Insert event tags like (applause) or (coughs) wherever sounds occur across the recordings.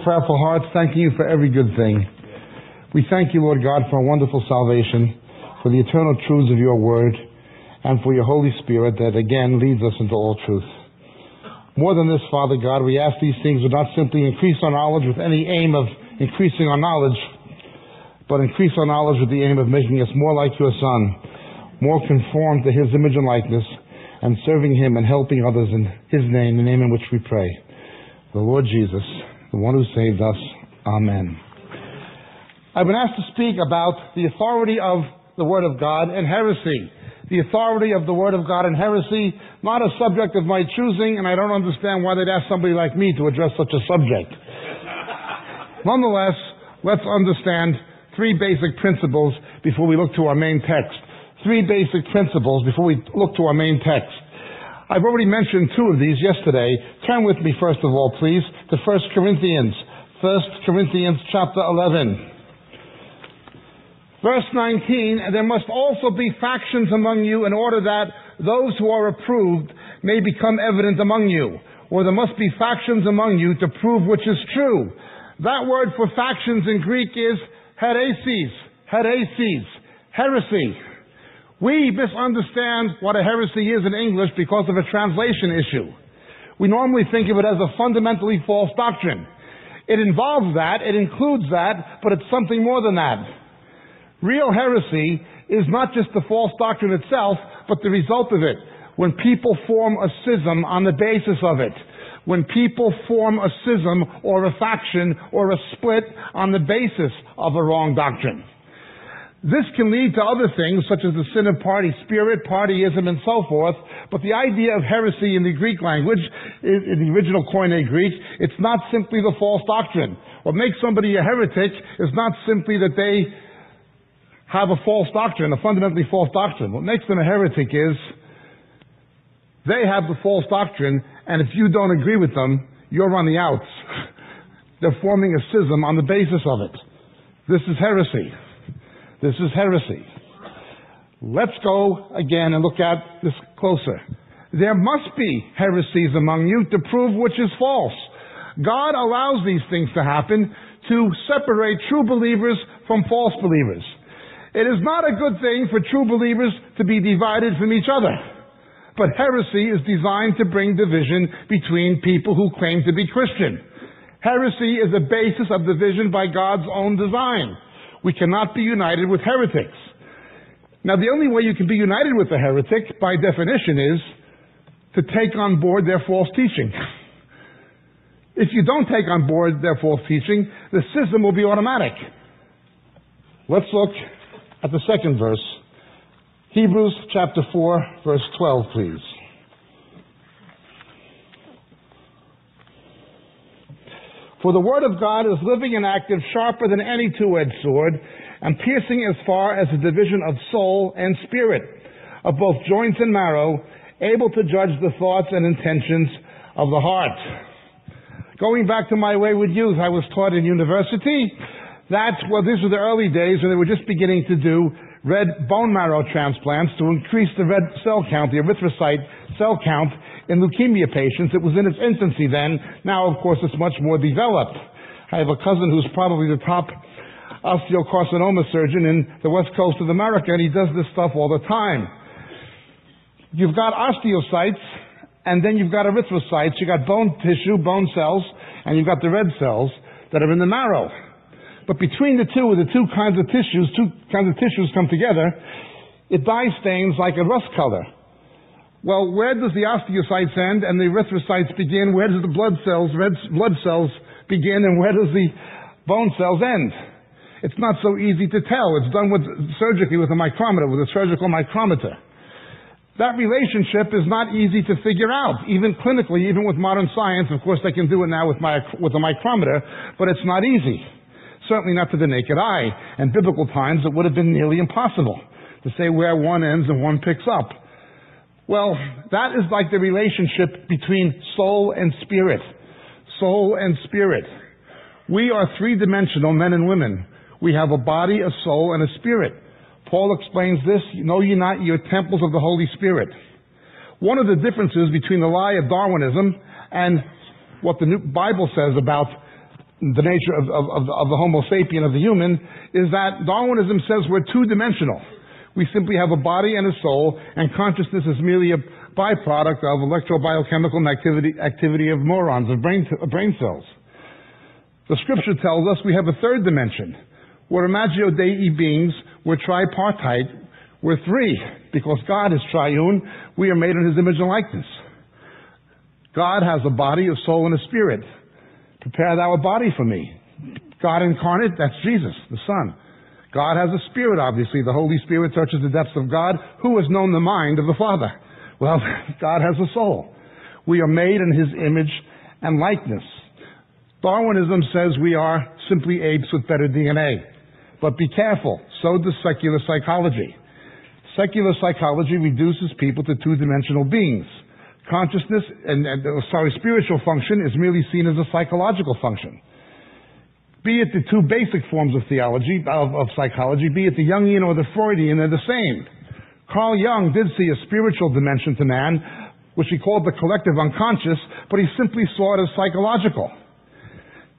Prayerful hearts, thanking you for every good thing. We thank you, Lord God, for a wonderful salvation, for the eternal truths of your word, and for your Holy Spirit that again leads us into all truth. More than this, Father God, we ask these things would not simply increase our knowledge with any aim of increasing our knowledge, but increase our knowledge with the aim of making us more like your Son, more conformed to his image and likeness, and serving him and helping others in his name, the name in which we pray. The Lord Jesus, the one who saved us. Amen. I've been asked to speak about the authority of the Word of God and heresy. The authority of the Word of God and heresy, not a subject of my choosing, and I don't understand why they'd ask somebody like me to address such a subject. (laughs) Nonetheless, let's understand three basic principles before we look to our main text. Three basic principles before we look to our main text. I've already mentioned two of these yesterday. Turn with me first of all, please, to 1 Corinthians. 1 Corinthians chapter 11. Verse 19, there must also be factions among you in order that those who are approved may become evident among you. Or there must be factions among you to prove which is true. That word for factions in Greek is hereses, hereses, heresy. We misunderstand what a heresy is in English because of a translation issue. We normally think of it as a fundamentally false doctrine. It involves that, it includes that, but it's something more than that. Real heresy is not just the false doctrine itself, but the result of it. When people form a schism on the basis of it. When people form a schism or a faction or a split on the basis of a wrong doctrine. This can lead to other things such as the sin of party spirit, partyism, and so forth. But the idea of heresy in the Greek language, in the original Koine Greek, it's not simply the false doctrine. What makes somebody a heretic is not simply that they have a false doctrine, a fundamentally false doctrine. What makes them a heretic is they have the false doctrine, and if you don't agree with them, you're on the outs. (laughs) They're forming a schism on the basis of it. This is heresy. This is heresy. Let's go again and look at this closer. There must be heresies among you to prove which is false. God allows these things to happen to separate true believers from false believers. It is not a good thing for true believers to be divided from each other. But heresy is designed to bring division between people who claim to be Christian. Heresy is a basis of division by God's own design. We cannot be united with heretics. Now, the only way you can be united with a heretic, by definition, is to take on board their false teaching. If you don't take on board their false teaching, the schism will be automatic. Let's look at the second verse. Hebrews chapter 4, verse 12, please. For the word of God is living and active, sharper than any two-edged sword, and piercing as far as the division of soul and spirit, of both joints and marrow, able to judge the thoughts and intentions of the heart. Going back to my wayward youth, I was taught in university that, well, these were the early days when they were just beginning to do red bone marrow transplants to increase the red cell count, the erythrocyte cell count in leukemia patients. It was in its infancy then. Now, of course, it's much more developed. I have a cousin who's probably the top osteocarcinoma surgeon in the west coast of America, and he does this stuff all the time. You've got osteocytes, and then you've got erythrocytes. You've got bone tissue, bone cells, and you've got the red cells that are in the marrow. But between the two, the two kinds of tissues, two kinds of tissues come together, it dye stains like a rust color. Well, where does the osteocytes end and the erythrocytes begin? Where does the blood cells, red blood cells begin and where does the bone cells end? It's not so easy to tell. It's done with, surgically with a micrometer, with a surgical micrometer. That relationship is not easy to figure out, even clinically, even with modern science. Of course, they can do it now with, my, with a micrometer, but it's not easy. Certainly not to the naked eye. In biblical times, it would have been nearly impossible to say where one ends and one picks up. Well, that is like the relationship between soul and spirit. Soul and spirit. We are three dimensional men and women. We have a body, a soul, and a spirit. Paul explains this, know ye not are temples of the Holy Spirit. One of the differences between the lie of Darwinism and what the Bible says about the nature of, of, of, of the Homo sapien, of the human, is that Darwinism says we're two-dimensional. We simply have a body and a soul, and consciousness is merely a byproduct of electrobiochemical activity, activity of neurons, of brain, of brain cells. The scripture tells us we have a third dimension. We're Imago Dei beings we're tripartite. We're three. Because God is triune, we are made in His image and likeness. God has a body, a soul, and a spirit. Prepare thou a body for me. God incarnate, that's Jesus, the Son. God has a spirit, obviously. The Holy Spirit searches the depths of God. Who has known the mind of the Father? Well, (laughs) God has a soul. We are made in His image and likeness. Darwinism says we are simply apes with better DNA. But be careful. So does secular psychology. Secular psychology reduces people to two-dimensional beings. Consciousness and, and uh, sorry, spiritual function is merely seen as a psychological function. Be it the two basic forms of theology, of, of psychology, be it the Jungian or the Freudian, they're the same. Carl Jung did see a spiritual dimension to man, which he called the collective unconscious, but he simply saw it as psychological.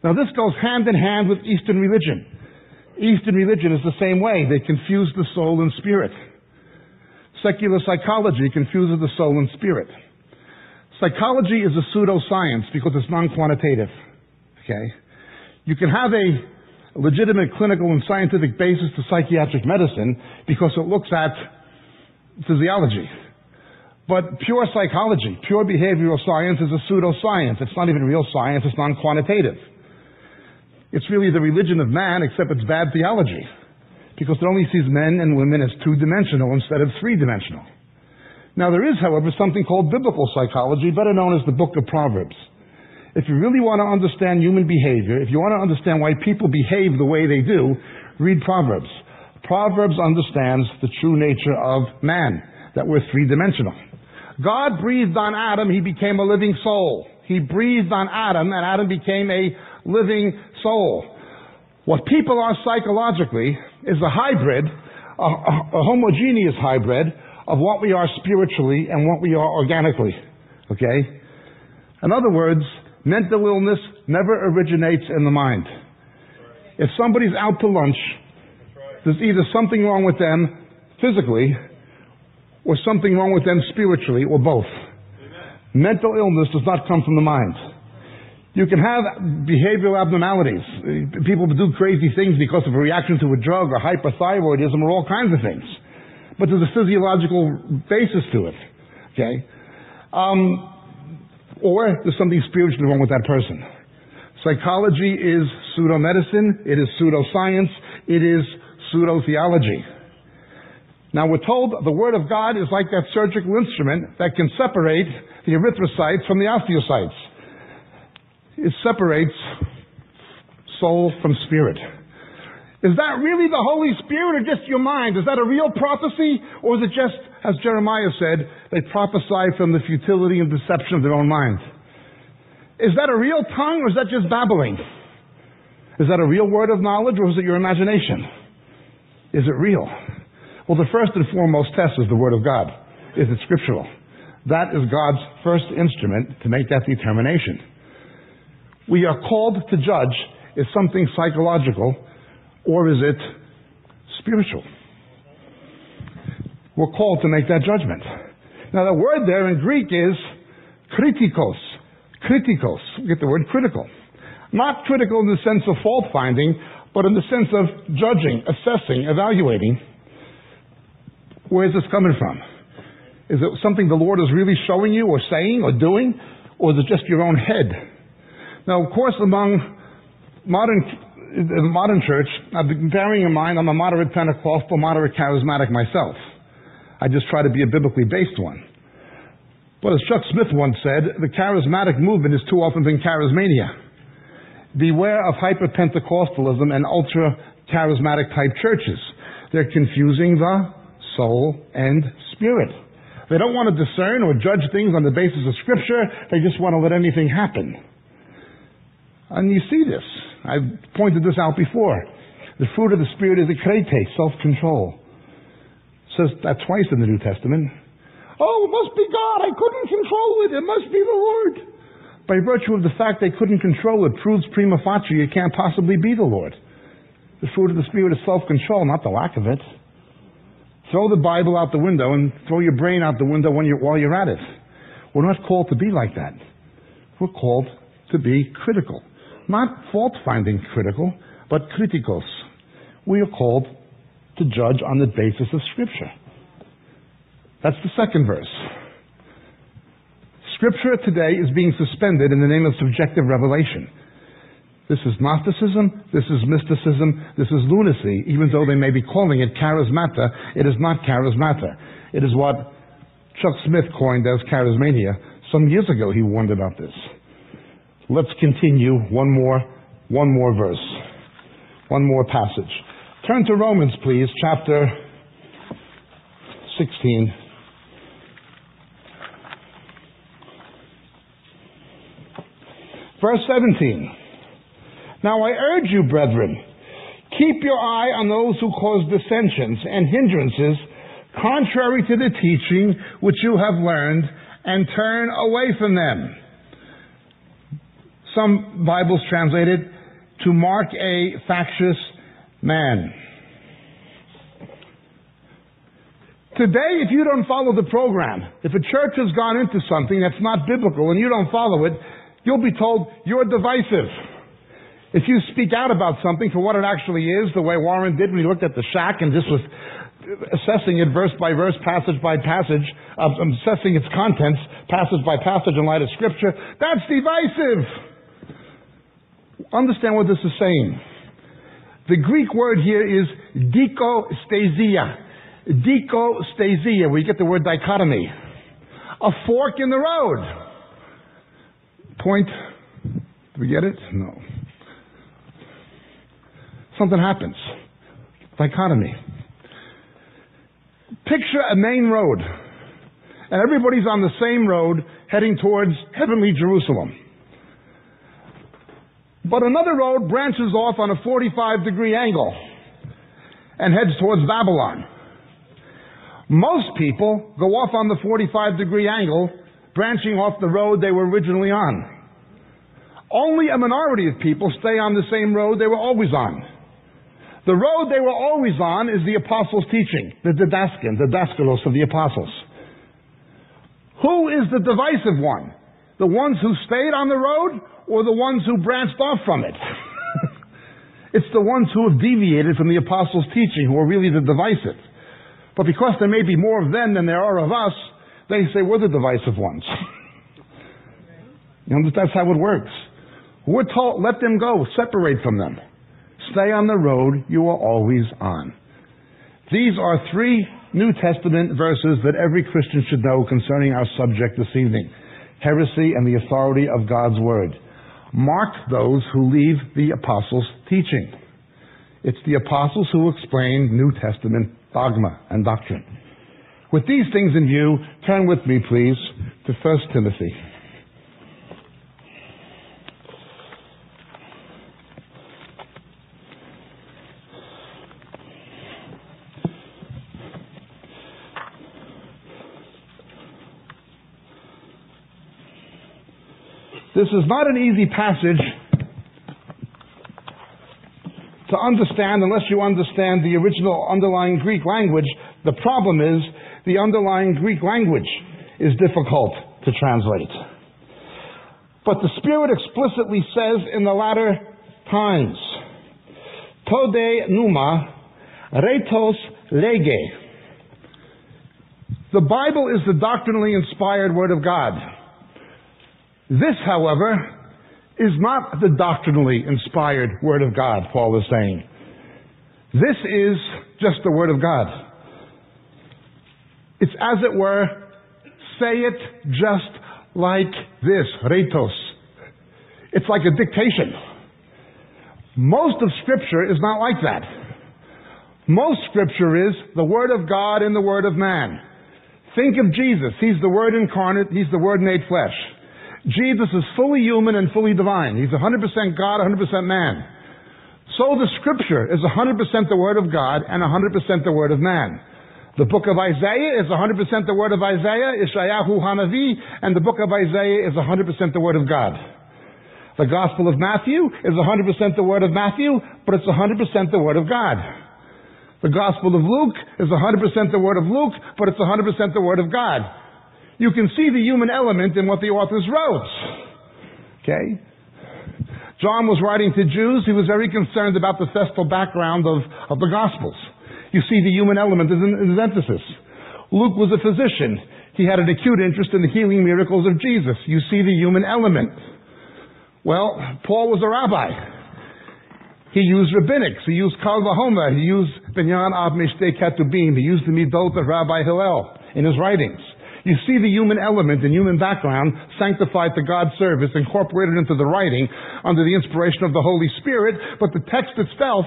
Now this goes hand in hand with Eastern religion. Eastern religion is the same way. They confuse the soul and spirit. Secular psychology confuses the soul and spirit. Psychology is a pseudoscience because it's non-quantitative. Okay? You can have a legitimate clinical and scientific basis to psychiatric medicine because it looks at physiology. But pure psychology, pure behavioral science is a pseudoscience. It's not even real science, it's non-quantitative. It's really the religion of man, except it's bad theology. Because it only sees men and women as two-dimensional instead of three-dimensional. Now there is, however, something called biblical psychology, better known as the book of Proverbs. If you really want to understand human behavior, if you want to understand why people behave the way they do, read Proverbs. Proverbs understands the true nature of man, that we're three-dimensional. God breathed on Adam, he became a living soul. He breathed on Adam, and Adam became a living soul. What people are psychologically is a hybrid, a, a, a homogeneous hybrid of what we are spiritually and what we are organically. Okay? In other words, mental illness never originates in the mind. If somebody's out to lunch, there's either something wrong with them physically or something wrong with them spiritually or both. Mental illness does not come from the mind. You can have behavioral abnormalities. People do crazy things because of a reaction to a drug or hyperthyroidism or all kinds of things. But there's a physiological basis to it. Okay? Um, or there's something spiritually wrong with that person. Psychology is pseudo-medicine, it is pseudoscience, it is pseudo-theology. Now we're told the Word of God is like that surgical instrument that can separate the erythrocytes from the osteocytes it separates soul from spirit. Is that really the Holy Spirit or just your mind? Is that a real prophecy? Or is it just, as Jeremiah said, they prophesy from the futility and deception of their own mind? Is that a real tongue or is that just babbling? Is that a real word of knowledge or is it your imagination? Is it real? Well, the first and foremost test is the Word of God. Is it scriptural? That is God's first instrument to make that determination we are called to judge is something psychological or is it spiritual? We're called to make that judgment. Now the word there in Greek is kritikos. Kritikos. We get the word critical. Not critical in the sense of fault finding, but in the sense of judging, assessing, evaluating. Where is this coming from? Is it something the Lord is really showing you or saying or doing? Or is it just your own head? Now, of course, among modern the modern church, I've been bearing in mind I'm a moderate Pentecostal, moderate charismatic myself. I just try to be a biblically based one. But as Chuck Smith once said, the charismatic movement has too often been charismania. Beware of hyper Pentecostalism and ultra charismatic type churches. They're confusing the soul and spirit. They don't want to discern or judge things on the basis of Scripture. They just want to let anything happen. And you see this. I've pointed this out before. The fruit of the Spirit is krete, self-control. It says that twice in the New Testament. Oh, it must be God. I couldn't control it. It must be the Lord. By virtue of the fact they couldn't control it proves prima facie it can't possibly be the Lord. The fruit of the Spirit is self-control, not the lack of it. Throw the Bible out the window and throw your brain out the window you're, while you're at it. We're not called to be like that. We're called to be critical. Not fault finding critical, but kritikos. We are called to judge on the basis of Scripture. That's the second verse. Scripture today is being suspended in the name of subjective revelation. This is Gnosticism, this is mysticism, this is lunacy, even though they may be calling it charismata, it is not charismata. It is what Chuck Smith coined as charismania. Some years ago he warned about this. Let's continue one more, one more verse, one more passage. Turn to Romans, please, chapter 16. Verse 17. Now I urge you, brethren, keep your eye on those who cause dissensions and hindrances contrary to the teaching which you have learned and turn away from them. Some Bibles translated to mark a factious man. Today, if you don't follow the program, if a church has gone into something that's not biblical and you don't follow it, you'll be told you're divisive. If you speak out about something for what it actually is, the way Warren did when he looked at the shack and just was assessing it verse by verse, passage by passage, uh, assessing its contents, passage by passage in light of Scripture, that's divisive. Understand what this is saying. The Greek word here is dikostasia. Dikostasia, where you get the word dichotomy. A fork in the road. Point. Do we get it? No something happens. Dichotomy. Picture a main road, and everybody's on the same road heading towards heavenly Jerusalem. But another road branches off on a 45 degree angle and heads towards Babylon. Most people go off on the 45 degree angle, branching off the road they were originally on. Only a minority of people stay on the same road they were always on. The road they were always on is the apostles' teaching, the didaskin, the daskalos of the apostles. Who is the divisive one? The ones who stayed on the road or the ones who branched off from it? (laughs) it's the ones who have deviated from the apostles' teaching who are really the divisive. But because there may be more of them than there are of us, they say we're the divisive ones. (laughs) you know, that's how it works. We're told, let them go, separate from them. Stay on the road you are always on. These are three New Testament verses that every Christian should know concerning our subject this evening heresy and the authority of God's Word. Mark those who leave the apostles' teaching. It's the apostles who explain New Testament dogma and doctrine. With these things in view, turn with me, please, to 1 Timothy. This is not an easy passage to understand unless you understand the original underlying Greek language. The problem is the underlying Greek language is difficult to translate. But the Spirit explicitly says in the latter times, Tode numa, retos lege. The Bible is the doctrinally inspired Word of God. This, however, is not the doctrinally inspired Word of God, Paul is saying. This is just the Word of God. It's as it were, say it just like this, retos. It's like a dictation. Most of Scripture is not like that. Most Scripture is the Word of God and the Word of man. Think of Jesus. He's the Word incarnate. He's the Word made flesh. Jesus is fully human and fully divine. He's 100% God, 100% man. So the Scripture is 100% the Word of God and 100% the Word of man. The book of Isaiah is 100% the word of Isaiah, Ishayahu Hanavi, and the book of Isaiah is 100% the word of God. The Gospel of Matthew is 100% the word of Matthew, but it's 100% the word of God. The Gospel of Luke is 100% the word of Luke, but it's 100% the word of God. You can see the human element in what the authors wrote. Okay? John was writing to Jews. He was very concerned about the festal background of, of the Gospels. You see the human element in his emphasis. Luke was a physician. He had an acute interest in the healing miracles of Jesus. You see the human element. Well, Paul was a rabbi. He used rabbinics. He used Kal. He used Binyan Ab Mishtei Ketubim. He used the Midot of Rabbi Hillel in his writings. You see the human element and human background sanctified to God's service, incorporated into the writing under the inspiration of the Holy Spirit, but the text itself,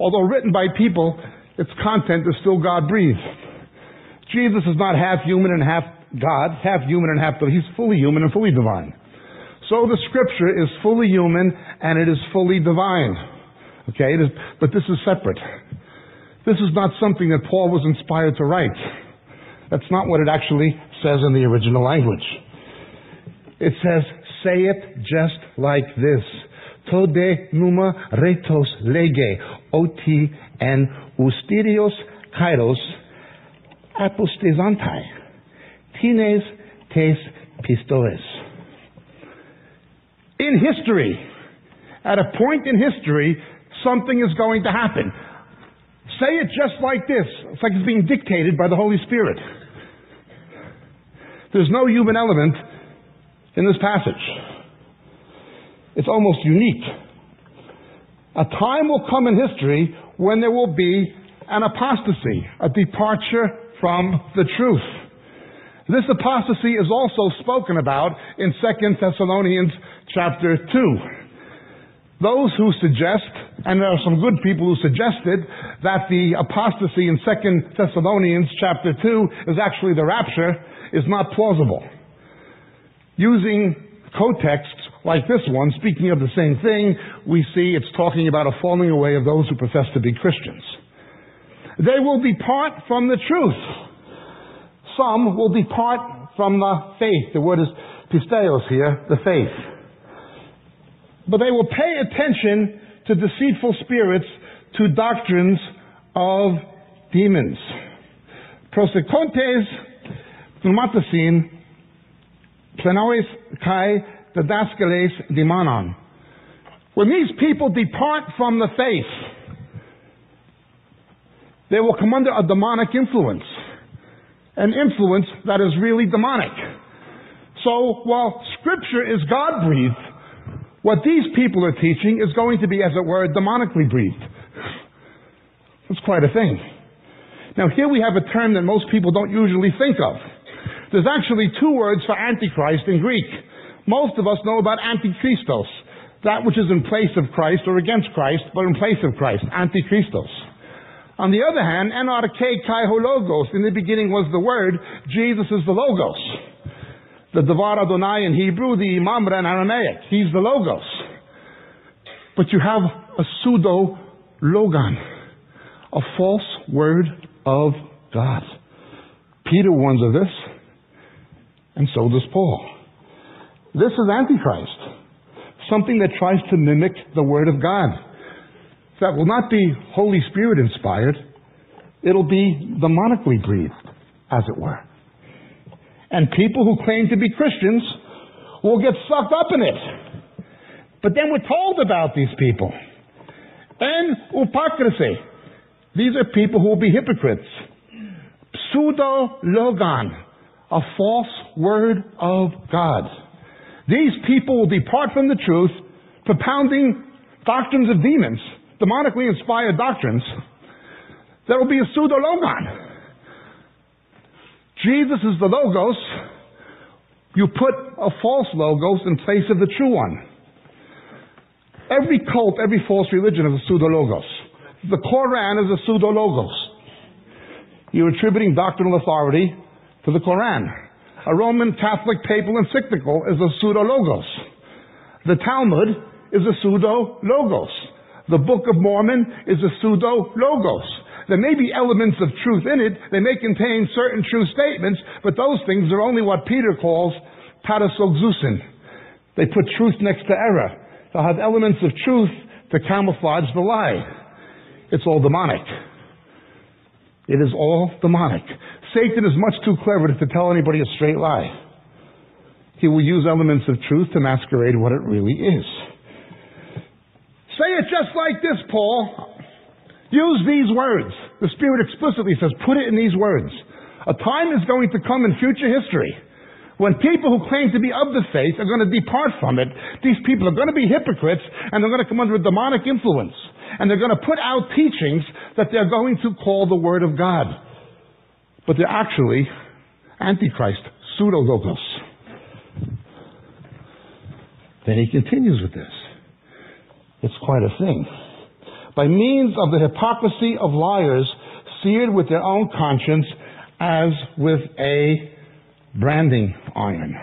although written by people, its content is still God breathed. Jesus is not half human and half God, half human and half, divine. he's fully human and fully divine. So the scripture is fully human and it is fully divine. Okay, but this is separate. This is not something that Paul was inspired to write. That's not what it actually says in the original language. It says, say it just like this. Tode numa retos lege, oti en Ustirios kairos apostezantai, tines tes pistoes. In history, at a point in history, something is going to happen. Say it just like this. It's like it's being dictated by the Holy Spirit. There's no human element in this passage. It's almost unique. A time will come in history when there will be an apostasy, a departure from the truth. This apostasy is also spoken about in 2 Thessalonians chapter 2. Those who suggest, and there are some good people who suggested, that the apostasy in 2 Thessalonians chapter 2 is actually the rapture, is not plausible. Using cotexts like this one, speaking of the same thing, we see it's talking about a falling away of those who profess to be Christians. They will depart from the truth. Some will depart from the faith. The word is pisteos here, the faith. But they will pay attention to deceitful spirits, to doctrines of demons. Prosecontes pneumatasin plenois kai the daskales demonon. When these people depart from the faith, they will come under a demonic influence. An influence that is really demonic. So while scripture is God breathed, what these people are teaching is going to be, as it were, demonically breathed. That's quite a thing. Now here we have a term that most people don't usually think of. There's actually two words for Antichrist in Greek. Most of us know about Antichristos, that which is in place of Christ or against Christ, but in place of Christ, Antichristos. On the other hand, NRK kai logos, in the beginning was the word, Jesus is the logos. The Devar Adonai in Hebrew, the Memra in Aramaic, he's the logos. But you have a pseudo logon, a false word of God. Peter warns of this, and so does Paul. This is Antichrist. Something that tries to mimic the Word of God. That will not be Holy Spirit inspired. It'll be demonically breathed, as it were. And people who claim to be Christians will get sucked up in it. But then we're told about these people. And hypocrisy. These are people who will be hypocrites. Pseudo logon, a false word of God. These people will depart from the truth, propounding doctrines of demons, demonically inspired doctrines. There will be a pseudologon. Jesus is the Logos, you put a false Logos in place of the true one. Every cult, every false religion is a pseudo-logos. The Koran is a pseudo-logos. You're attributing doctrinal authority to the Koran. A Roman Catholic papal encyclical is a pseudo-logos. The Talmud is a pseudo-logos. The Book of Mormon is a pseudo-logos. There may be elements of truth in it. They may contain certain true statements, but those things are only what Peter calls parasogzusin. They put truth next to error. They'll have elements of truth to camouflage the lie. It's all demonic. It is all demonic. Satan is much too clever to tell anybody a straight lie. He will use elements of truth to masquerade what it really is. Say it just like this, Paul. Use these words. The Spirit explicitly says, put it in these words. A time is going to come in future history when people who claim to be of the faith are going to depart from it, these people are going to be hypocrites and they're going to come under a demonic influence. And they're going to put out teachings that they're going to call the Word of God. But they're actually Antichrist, pseudo-logos. Then he continues with this. It's quite a thing. By means of the hypocrisy of liars, seared with their own conscience as with a branding iron.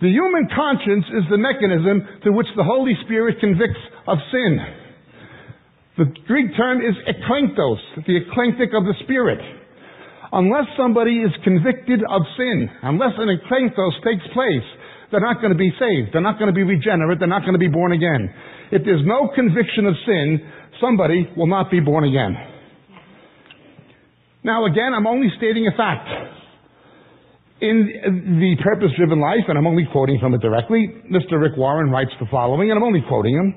The human conscience is the mechanism through which the Holy Spirit convicts of sin. The Greek term is eklenktos, the eklenktic of the Spirit. Unless somebody is convicted of sin, unless an eklenktos takes place, they're not going to be saved. They're not going to be regenerate. They're not going to be born again. If there's no conviction of sin, somebody will not be born again. Now again, I'm only stating a fact in the purpose driven life, and I'm only quoting from it directly, Mr. Rick Warren writes the following, and I'm only quoting him.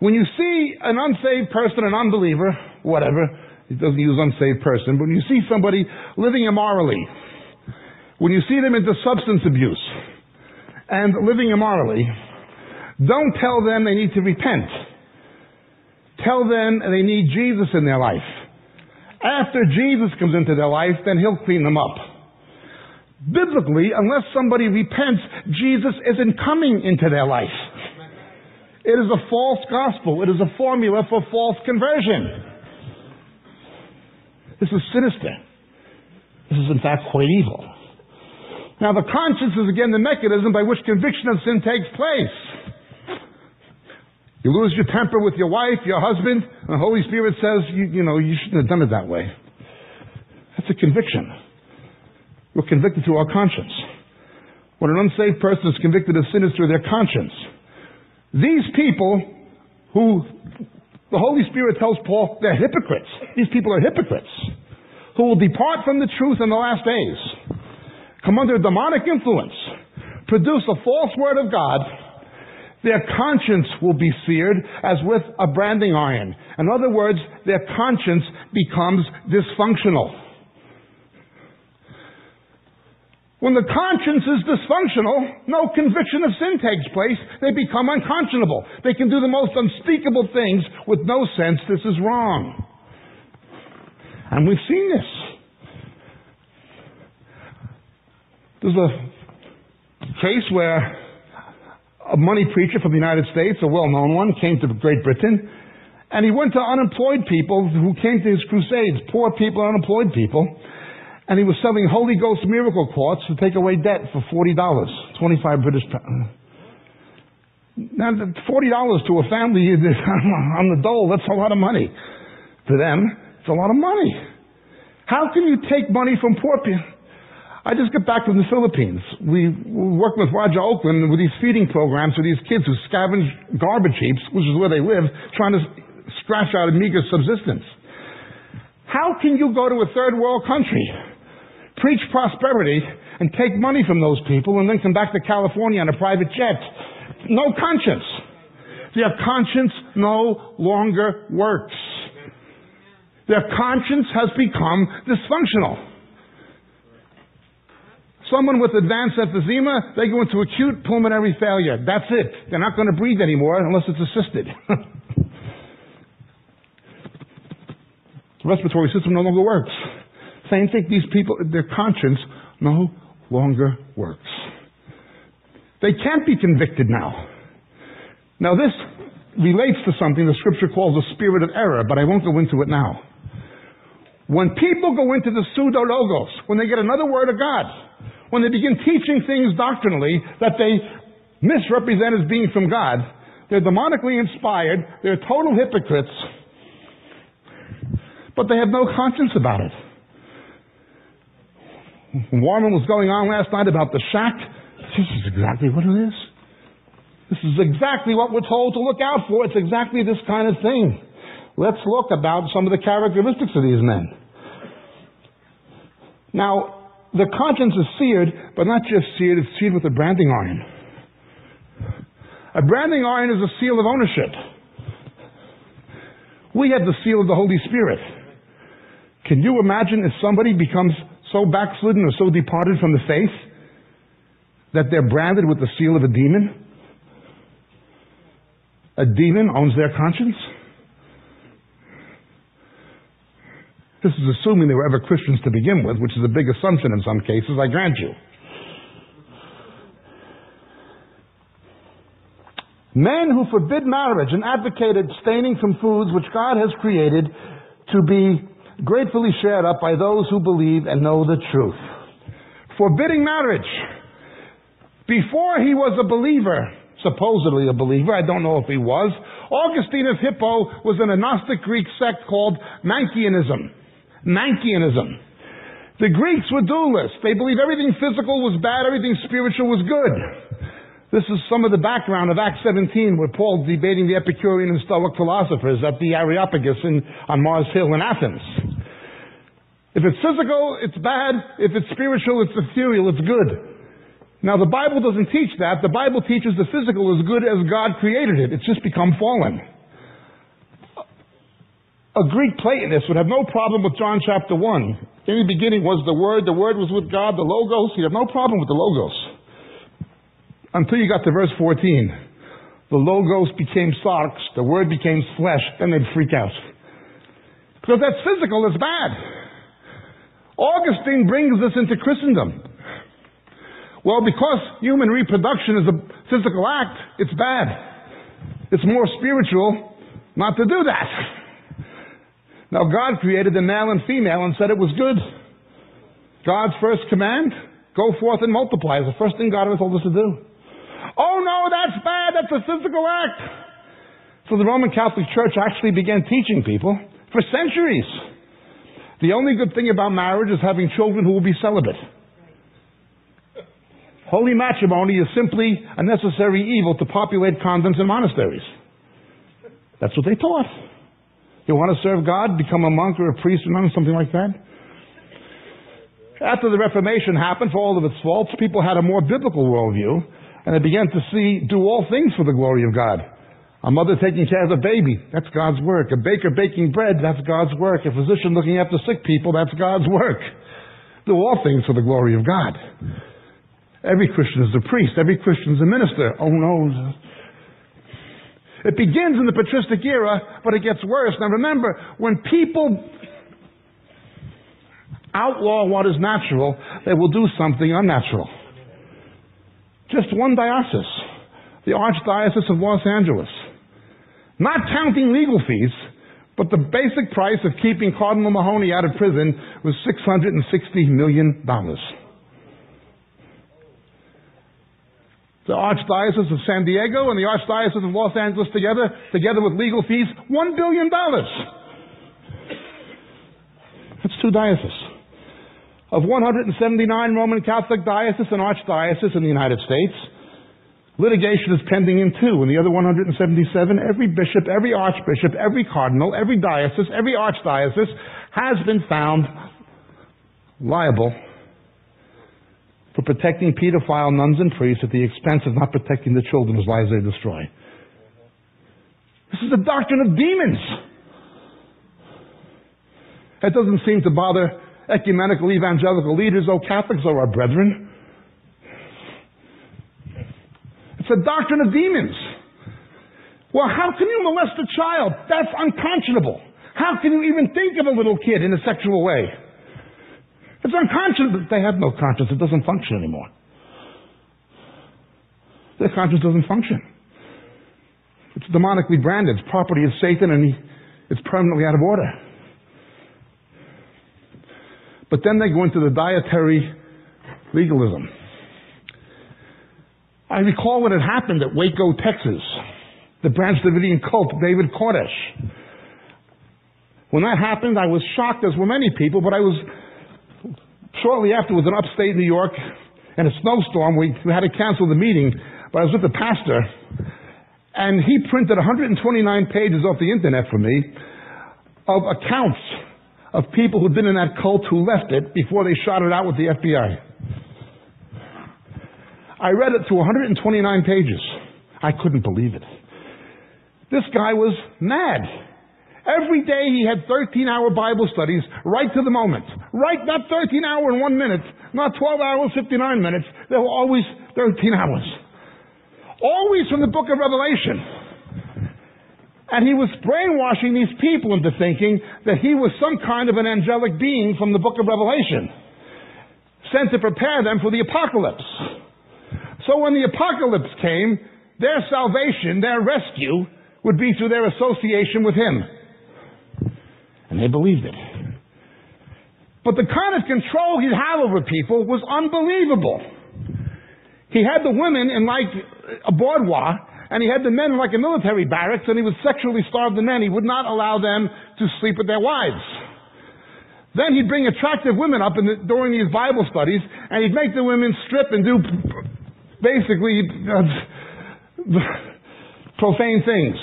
When you see an unsaved person, an unbeliever, whatever, he doesn't use unsaved person, but when you see somebody living immorally, when you see them into substance abuse and living immorally, don't tell them they need to repent. Tell them they need Jesus in their life. After Jesus comes into their life, then he'll clean them up. Biblically, unless somebody repents, Jesus isn't coming into their life. It is a false gospel. It is a formula for false conversion. This is sinister. This is in fact quite evil. Now the conscience is again the mechanism by which conviction of sin takes place. You lose your temper with your wife, your husband, and the Holy Spirit says, you, you know, you shouldn't have done it that way. That's a conviction. We're convicted through our conscience. When an unsaved person is convicted of sin, it's through their conscience. These people who the Holy Spirit tells Paul they're hypocrites. These people are hypocrites who will depart from the truth in the last days, come under demonic influence, produce a false word of God. Their conscience will be seared as with a branding iron. In other words, their conscience becomes dysfunctional. When the conscience is dysfunctional, no conviction of sin takes place. They become unconscionable. They can do the most unspeakable things with no sense this is wrong. And we've seen this. There's a case where a money preacher from the United States, a well-known one, came to Great Britain, and he went to unemployed people who came to his crusades, poor people, unemployed people, and he was selling Holy Ghost miracle quartz to take away debt for $40, 25 British pounds. Now, $40 to a family (laughs) on the dole, that's a lot of money. To them, it's a lot of money. How can you take money from poor people? I just got back from the Philippines. We were working with Roger Oakland with these feeding programs for these kids who scavenge garbage heaps, which is where they live, trying to scratch out a meager subsistence. How can you go to a third world country preach prosperity and take money from those people and then come back to California on a private jet. No conscience. Their conscience no longer works. Their conscience has become dysfunctional. Someone with advanced emphysema, they go into acute pulmonary failure. That's it. They're not going to breathe anymore unless it's assisted. (laughs) the respiratory system no longer works. Same thing, these people, their conscience no longer works. They can't be convicted now. Now this relates to something the scripture calls the spirit of error, but I won't go into it now. When people go into the pseudo logos, when they get another word of God, when they begin teaching things doctrinally that they misrepresent as being from God, they're demonically inspired, they're total hypocrites, but they have no conscience about it. Warman was going on last night about the shack. This is exactly what it is. This is exactly what we're told to look out for. It's exactly this kind of thing. Let's look about some of the characteristics of these men. Now, the conscience is seared, but not just seared, it's seared with a branding iron. A branding iron is a seal of ownership. We have the seal of the Holy Spirit. Can you imagine if somebody becomes so backslidden or so departed from the faith that they're branded with the seal of a demon? A demon owns their conscience? This is assuming they were ever Christians to begin with, which is a big assumption in some cases, I grant you. Men who forbid marriage and advocate abstaining from foods which God has created to be gratefully shared up by those who believe and know the truth. Forbidding marriage. Before he was a believer, supposedly a believer, I don't know if he was, Augustine of Hippo was in a Gnostic Greek sect called Manichaeism. Manichaeism. The Greeks were dualists. They believed everything physical was bad, everything spiritual was good. This is some of the background of Acts 17, where Paul's debating the Epicurean and Stoic philosophers at the Areopagus in, on Mars Hill in Athens. If it's physical, it's bad. If it's spiritual, it's ethereal, it's good. Now, the Bible doesn't teach that. The Bible teaches the physical is good as God created it. It's just become fallen a Greek Platonist would have no problem with John chapter 1. In the beginning was the Word, the Word was with God, the Logos. He'd have no problem with the Logos. Until you got to verse 14. The Logos became sarx, the Word became flesh, then they'd freak out. Because that's physical, it's bad. Augustine brings this into Christendom. Well, because human reproduction is a physical act, it's bad. It's more spiritual not to do that. Now, God created the male and female and said it was good. God's first command, go forth and multiply, is the first thing God ever told us to do. Oh no, that's bad, that's a physical act. So the Roman Catholic Church actually began teaching people for centuries. The only good thing about marriage is having children who will be celibate. Holy matrimony is simply a necessary evil to populate convents and monasteries. That's what they taught. You want to serve God? Become a monk or a priest or something like that? After the Reformation happened, for all of its faults, people had a more biblical worldview, and they began to see, do all things for the glory of God. A mother taking care of a baby, that's God's work. A baker baking bread, that's God's work. A physician looking after sick people, that's God's work. Do all things for the glory of God. Every Christian is a priest. Every Christian is a minister. Oh no, it begins in the patristic era, but it gets worse. Now remember, when people outlaw what is natural, they will do something unnatural. Just one diocese, the Archdiocese of Los Angeles. Not counting legal fees, but the basic price of keeping Cardinal Mahony out of prison was $660 million. The Archdiocese of San Diego and the Archdiocese of Los Angeles together, together with legal fees, $1 billion. That's two dioceses. Of 179 Roman Catholic dioceses and archdioceses in the United States, litigation is pending in two. In the other 177, every bishop, every archbishop, every cardinal, every diocese, every archdiocese has been found liable for protecting pedophile nuns and priests at the expense of not protecting the children whose lives they destroy. This is the doctrine of demons. That doesn't seem to bother ecumenical evangelical leaders, oh Catholics are our brethren. It's a doctrine of demons. Well, how can you molest a child? That's unconscionable. How can you even think of a little kid in a sexual way? It's unconscious. They have no conscience. It doesn't function anymore. Their conscience doesn't function. It's demonically branded. It's property of Satan and he, it's permanently out of order. But then they go into the dietary legalism. I recall when it happened at Waco, Texas, the Branch Davidian cult, David Koresh. When that happened, I was shocked, as were many people, but I was shortly afterwards in upstate New York in a snowstorm. We, we had to cancel the meeting, but I was with the pastor, and he printed 129 pages off the internet for me of accounts of people who'd been in that cult who left it before they shot it out with the FBI. I read it through 129 pages. I couldn't believe it. This guy was mad. Every day he had 13 hour Bible studies right to the moment. Right, not 13 hour and one minute, not 12 hours, 59 minutes. They were always 13 hours. Always from the book of Revelation. And he was brainwashing these people into thinking that he was some kind of an angelic being from the book of Revelation, sent to prepare them for the apocalypse. So when the apocalypse came, their salvation, their rescue, would be through their association with him. And they believed it. But the kind of control he'd have over people was unbelievable. He had the women in like a boudoir and he had the men in like a military barracks, and he would sexually starve the men. He would not allow them to sleep with their wives. Then he'd bring attractive women up the, during these Bible studies, and he'd make the women strip and do basically uh, (laughs) profane things.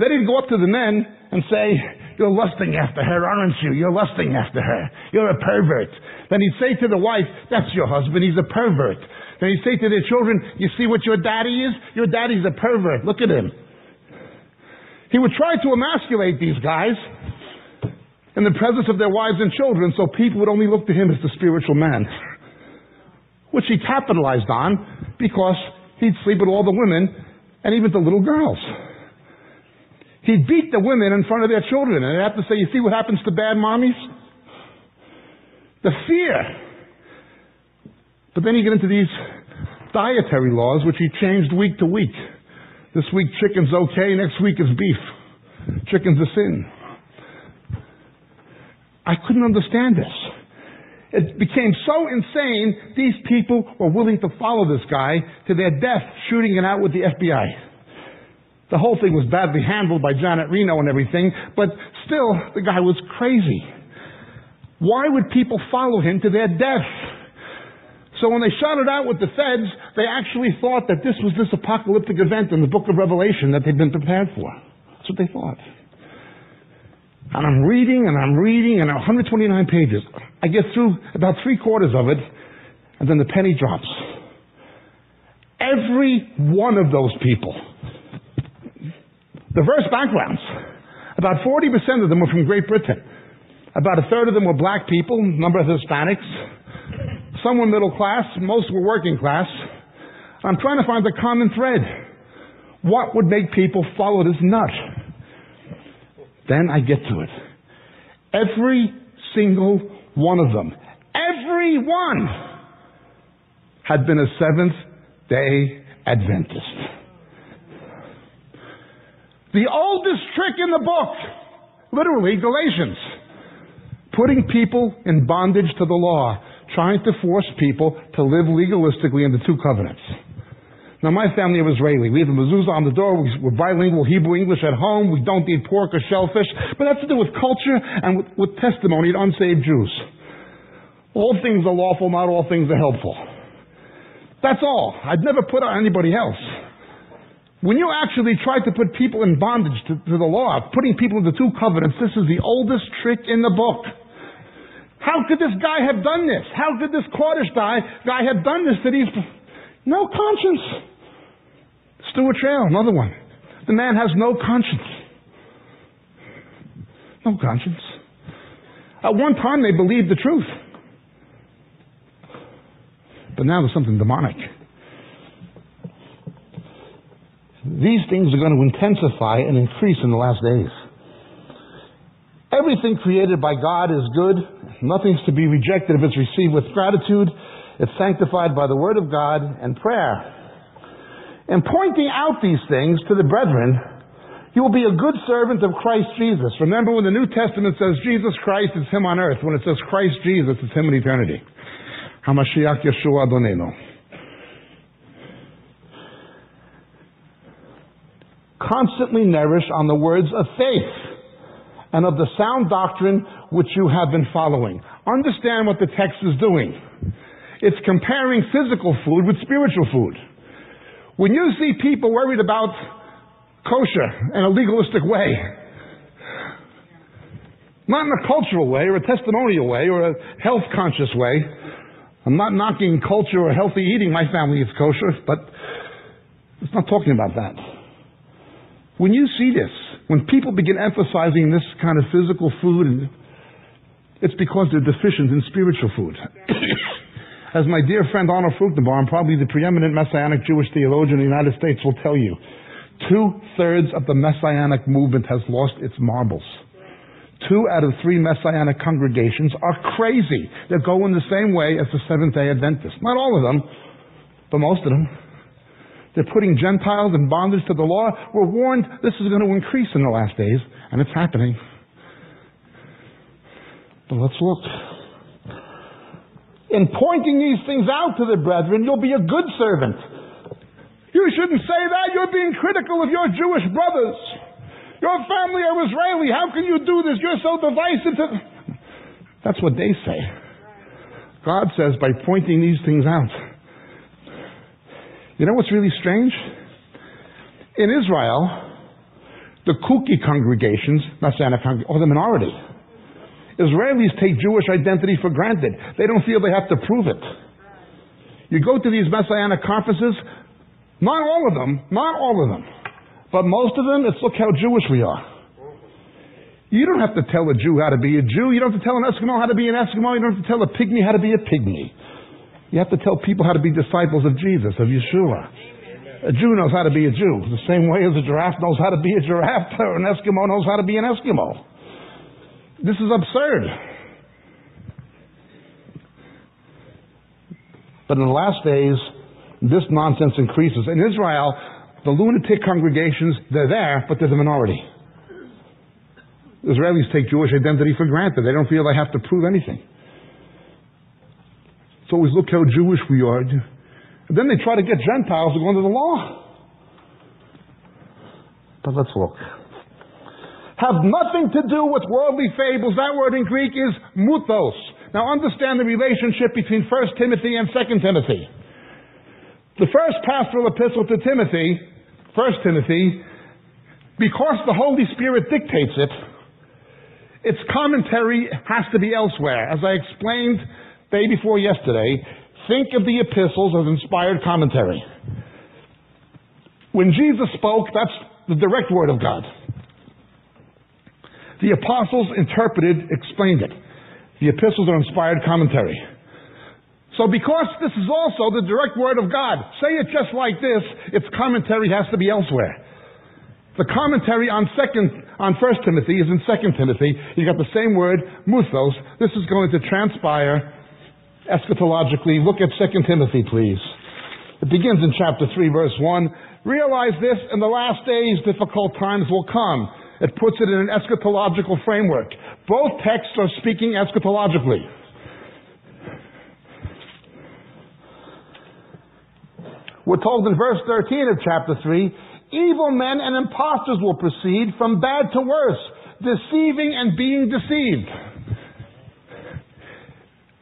Then he'd go up to the men and say, You're lusting after her, aren't you? You're lusting after her. You're a pervert. Then he'd say to the wife, That's your husband. He's a pervert. Then he'd say to their children, You see what your daddy is? Your daddy's a pervert. Look at him. He would try to emasculate these guys in the presence of their wives and children so people would only look to him as the spiritual man. Which he capitalized on because he'd sleep with all the women and even the little girls. He'd beat the women in front of their children and they'd have to say, You see what happens to bad mommies? The fear but then you get into these dietary laws, which he changed week to week. This week chicken's okay, next week is beef. Chicken's a sin. I couldn't understand this. It became so insane, these people were willing to follow this guy to their death, shooting it out with the FBI. The whole thing was badly handled by Janet Reno and everything, but still, the guy was crazy. Why would people follow him to their death? So when they shot it out with the feds, they actually thought that this was this apocalyptic event in the book of Revelation that they'd been prepared for. That's what they thought. And I'm reading and I'm reading and 129 pages. I get through about three quarters of it and then the penny drops. Every one of those people, diverse backgrounds, about 40% of them were from Great Britain. About a third of them were black people, a number of Hispanics, some were middle class, most were working class. I'm trying to find the common thread. What would make people follow this nut? Then I get to it. Every single one of them, every one, had been a Seventh day Adventist. The oldest trick in the book, literally Galatians, putting people in bondage to the law trying to force people to live legalistically in the two covenants. Now, my family was Israeli. We have a mezuzah on the door. We're bilingual Hebrew English at home. We don't eat pork or shellfish. But that's to do with culture and with, with testimony to unsaved Jews. All things are lawful, not all things are helpful. That's all. I'd never put on anybody else. When you actually try to put people in bondage to, to the law, putting people into two covenants, this is the oldest trick in the book. How could this guy have done this? How could this Koresh guy, guy have done this to these? No conscience. Stewart Traill, another one. The man has no conscience. No conscience. At one time they believed the truth. But now there's something demonic. These things are going to intensify and increase in the last days. Everything created by God is good Nothing's to be rejected if it's received with gratitude. It's sanctified by the Word of God and prayer. In pointing out these things to the brethren, you will be a good servant of Christ Jesus. Remember when the New Testament says Jesus Christ, it's Him on earth. When it says Christ Jesus, it's Him in eternity. HaMashiach Yeshua Adonenu. Constantly nourish on the words of faith and of the sound doctrine which you have been following. Understand what the text is doing. It's comparing physical food with spiritual food. When you see people worried about kosher in a legalistic way, not in a cultural way or a testimonial way or a health conscious way, I'm not knocking culture or healthy eating. My family is kosher, but it's not talking about that. When you see this, when people begin emphasizing this kind of physical food, it's because they're deficient in spiritual food. (coughs) As my dear friend Arnold Fruchtenbaum, probably the preeminent Messianic Jewish theologian in the United States, will tell you, two thirds of the Messianic movement has lost its marbles. Two out of three Messianic congregations are crazy. They're going the same way as the Seventh day Adventists. Not all of them, but most of them. They're putting Gentiles in bondage to the law. We're warned this is going to increase in the last days, and it's happening. But let's look. In pointing these things out to the brethren, you'll be a good servant. You shouldn't say that. You're being critical of your Jewish brothers. Your family are Israeli. How can you do this? You're so divisive. That's what they say. God says by pointing these things out. You know what's really strange? In Israel, the kooky congregations, Messianic congregations, are the minority. Israelis take Jewish identity for granted. They don't feel they have to prove it. You go to these Messianic conferences, not all of them, not all of them, but most of them, it's look how Jewish we are. You don't have to tell a Jew how to be a Jew. You don't have to tell an Eskimo how to be an Eskimo. You don't have to tell a pygmy how to be a pygmy. You have to tell people how to be disciples of Jesus, of Yeshua. A Jew knows how to be a Jew, the same way as a giraffe knows how to be a giraffe, or an Eskimo knows how to be an Eskimo. This is absurd. But in the last days, this nonsense increases. In Israel, the lunatic congregations, they're there, but they're the minority. Israelis take Jewish identity for granted. They don't feel they have to prove anything. It's always look how Jewish we are. And then they try to get Gentiles to go under the law. But let's look. Have nothing to do with worldly fables. That word in Greek is muthos. Now understand the relationship between 1 Timothy and 2 Timothy. The first pastoral epistle to Timothy, 1 Timothy, because the Holy Spirit dictates it, its commentary has to be elsewhere. As I explained day before yesterday, think of the epistles as inspired commentary. When Jesus spoke, that's the direct word of God. The apostles interpreted, explained it. The epistles are inspired commentary. So because this is also the direct word of God, say it just like this, its commentary has to be elsewhere. The commentary on second on First Timothy is in Second Timothy. You got the same word, muthos. This is going to transpire eschatologically. Look at Second Timothy, please. It begins in chapter 3, verse 1. Realize this, in the last days difficult times will come. It puts it in an eschatological framework. Both texts are speaking eschatologically. We're told in verse 13 of chapter 3, evil men and impostors will proceed from bad to worse, deceiving and being deceived.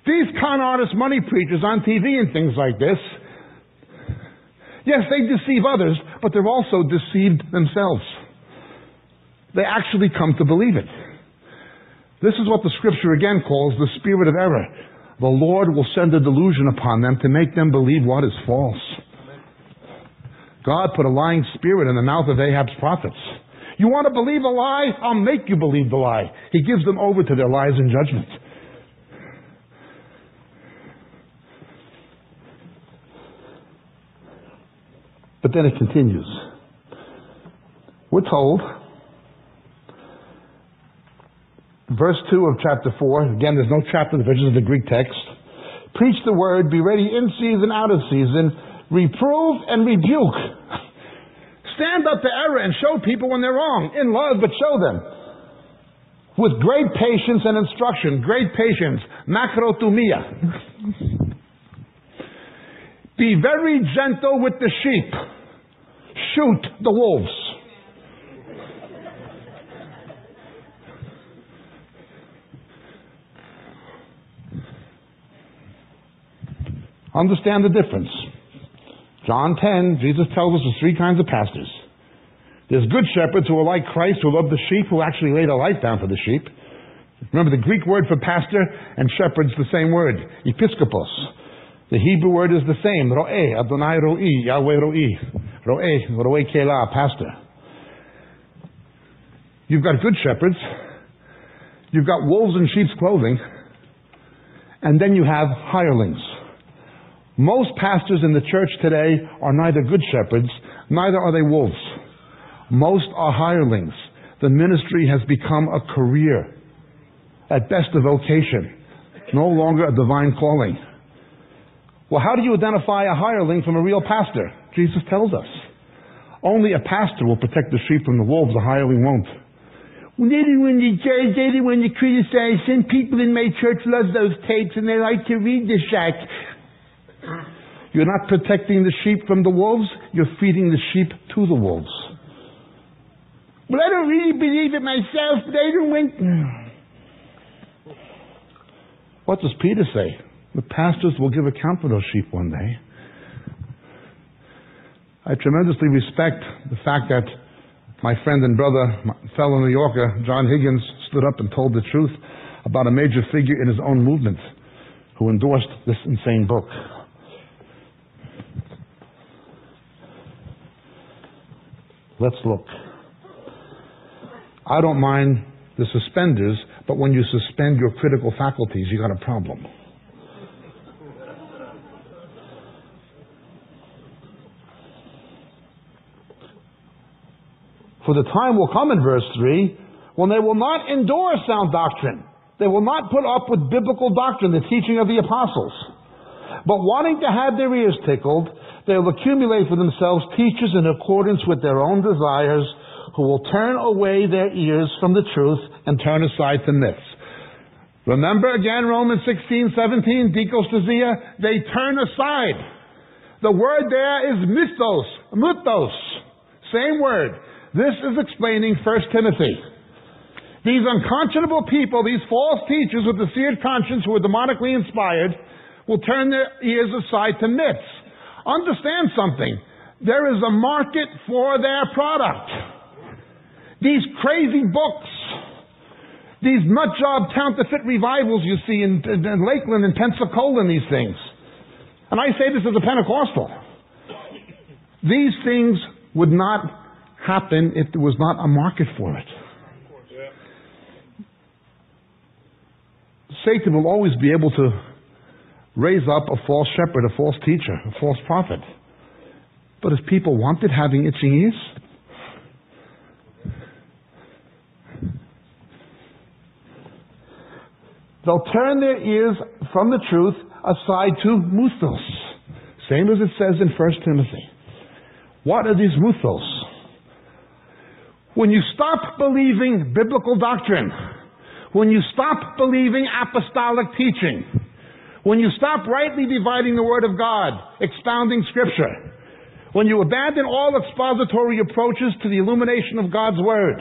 These con artist money preachers on TV and things like this, yes, they deceive others, but they're also deceived themselves. They actually come to believe it. This is what the scripture again calls the spirit of error. The Lord will send a delusion upon them to make them believe what is false. God put a lying spirit in the mouth of Ahab's prophets. You want to believe a lie? I'll make you believe the lie. He gives them over to their lies and judgment. But then it continues. We're told verse 2 of chapter 4, again, there's no chapter division of the Greek text. Preach the word, be ready in season, out of season, reprove and rebuke. (laughs) Stand up to error and show people when they're wrong. In love, but show them. With great patience and instruction, great patience, makrothumia. (laughs) be very gentle with the sheep. Shoot the wolves. Understand the difference. John 10, Jesus tells us there's three kinds of pastors. There's good shepherds who are like Christ, who love the sheep, who actually lay their life down for the sheep. Remember, the Greek word for pastor and shepherd's the same word, episkopos. The Hebrew word is the same, ro'eh, Adonai ro'i, Yahweh ro'i, ro'eh, ro'eh kela, pastor. You've got good shepherds, you've got wolves in sheep's clothing, and then you have hirelings. Most pastors in the church today are neither good shepherds, neither are they wolves. Most are hirelings. The ministry has become a career, at best a vocation, no longer a divine calling. Well, how do you identify a hireling from a real pastor? Jesus tells us. Only a pastor will protect the sheep from the wolves, a hireling won't. Well, when you judge, when you criticize, some people in my church love those tapes and they like to read the shack. You're not protecting the sheep from the wolves, you're feeding the sheep to the wolves. Well, I don't really believe it myself, but I don't want. What does Peter say? The pastors will give account for those sheep one day. I tremendously respect the fact that my friend and brother, fellow New Yorker, John Higgins, stood up and told the truth about a major figure in his own movement who endorsed this insane book. Let's look. I don't mind the suspenders, but when you suspend your critical faculties, you got a problem. For the time will come in verse 3 when they will not endure sound doctrine. They will not put up with biblical doctrine, the teaching of the apostles. But wanting to have their ears tickled, They'll accumulate for themselves teachers in accordance with their own desires who will turn away their ears from the truth and turn aside to myths. Remember again Romans 16, 17, dichostasia, they turn aside. The word there is mythos, mythos. Same word. This is explaining 1 Timothy. These unconscionable people, these false teachers with the seared conscience who are demonically inspired, will turn their ears aside to myths. Understand something. There is a market for their product. These crazy books, these nut job counterfeit revivals you see in, in Lakeland and Pensacola and these things. And I say this as a Pentecostal. These things would not happen if there was not a market for it. Satan will always be able to raise up a false shepherd, a false teacher, a false prophet. But if people wanted having itching ears, they'll turn their ears from the truth aside to muthos. Same as it says in 1 Timothy. What are these muthos? When you stop believing biblical doctrine, when you stop believing apostolic teaching, when you stop rightly dividing the Word of God, expounding Scripture, when you abandon all expository approaches to the illumination of God's Word,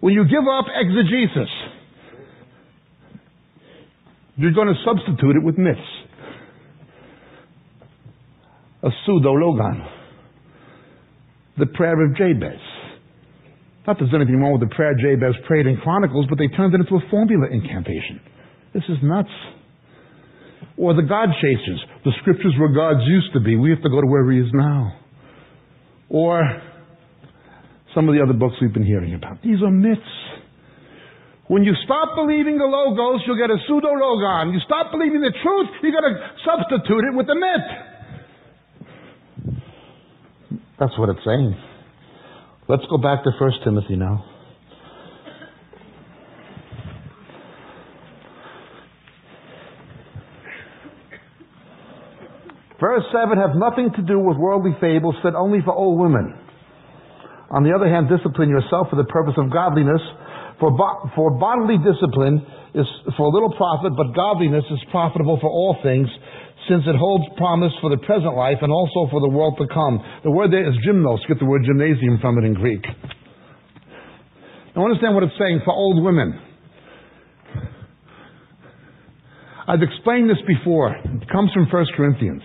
when you give up exegesis, you're going to substitute it with myths. A pseudo logon. The prayer of Jabez. Not that there's anything wrong with the prayer Jabez prayed in Chronicles, but they turned it into a formula incantation. This is nuts. Or the God chasers. The scriptures where God's used to be. We have to go to where He is now. Or some of the other books we've been hearing about. These are myths. When you stop believing the logos, you'll get a pseudo logon. You stop believing the truth, you're going to substitute it with the myth. That's what it's saying. Let's go back to 1 Timothy now. Verse 7 have nothing to do with worldly fables said only for old women. On the other hand, discipline yourself for the purpose of godliness. For, bo- for bodily discipline is for little profit, but godliness is profitable for all things, since it holds promise for the present life and also for the world to come. The word there is gymnos. Get the word gymnasium from it in Greek. Now understand what it's saying for old women. I've explained this before. It comes from 1 Corinthians.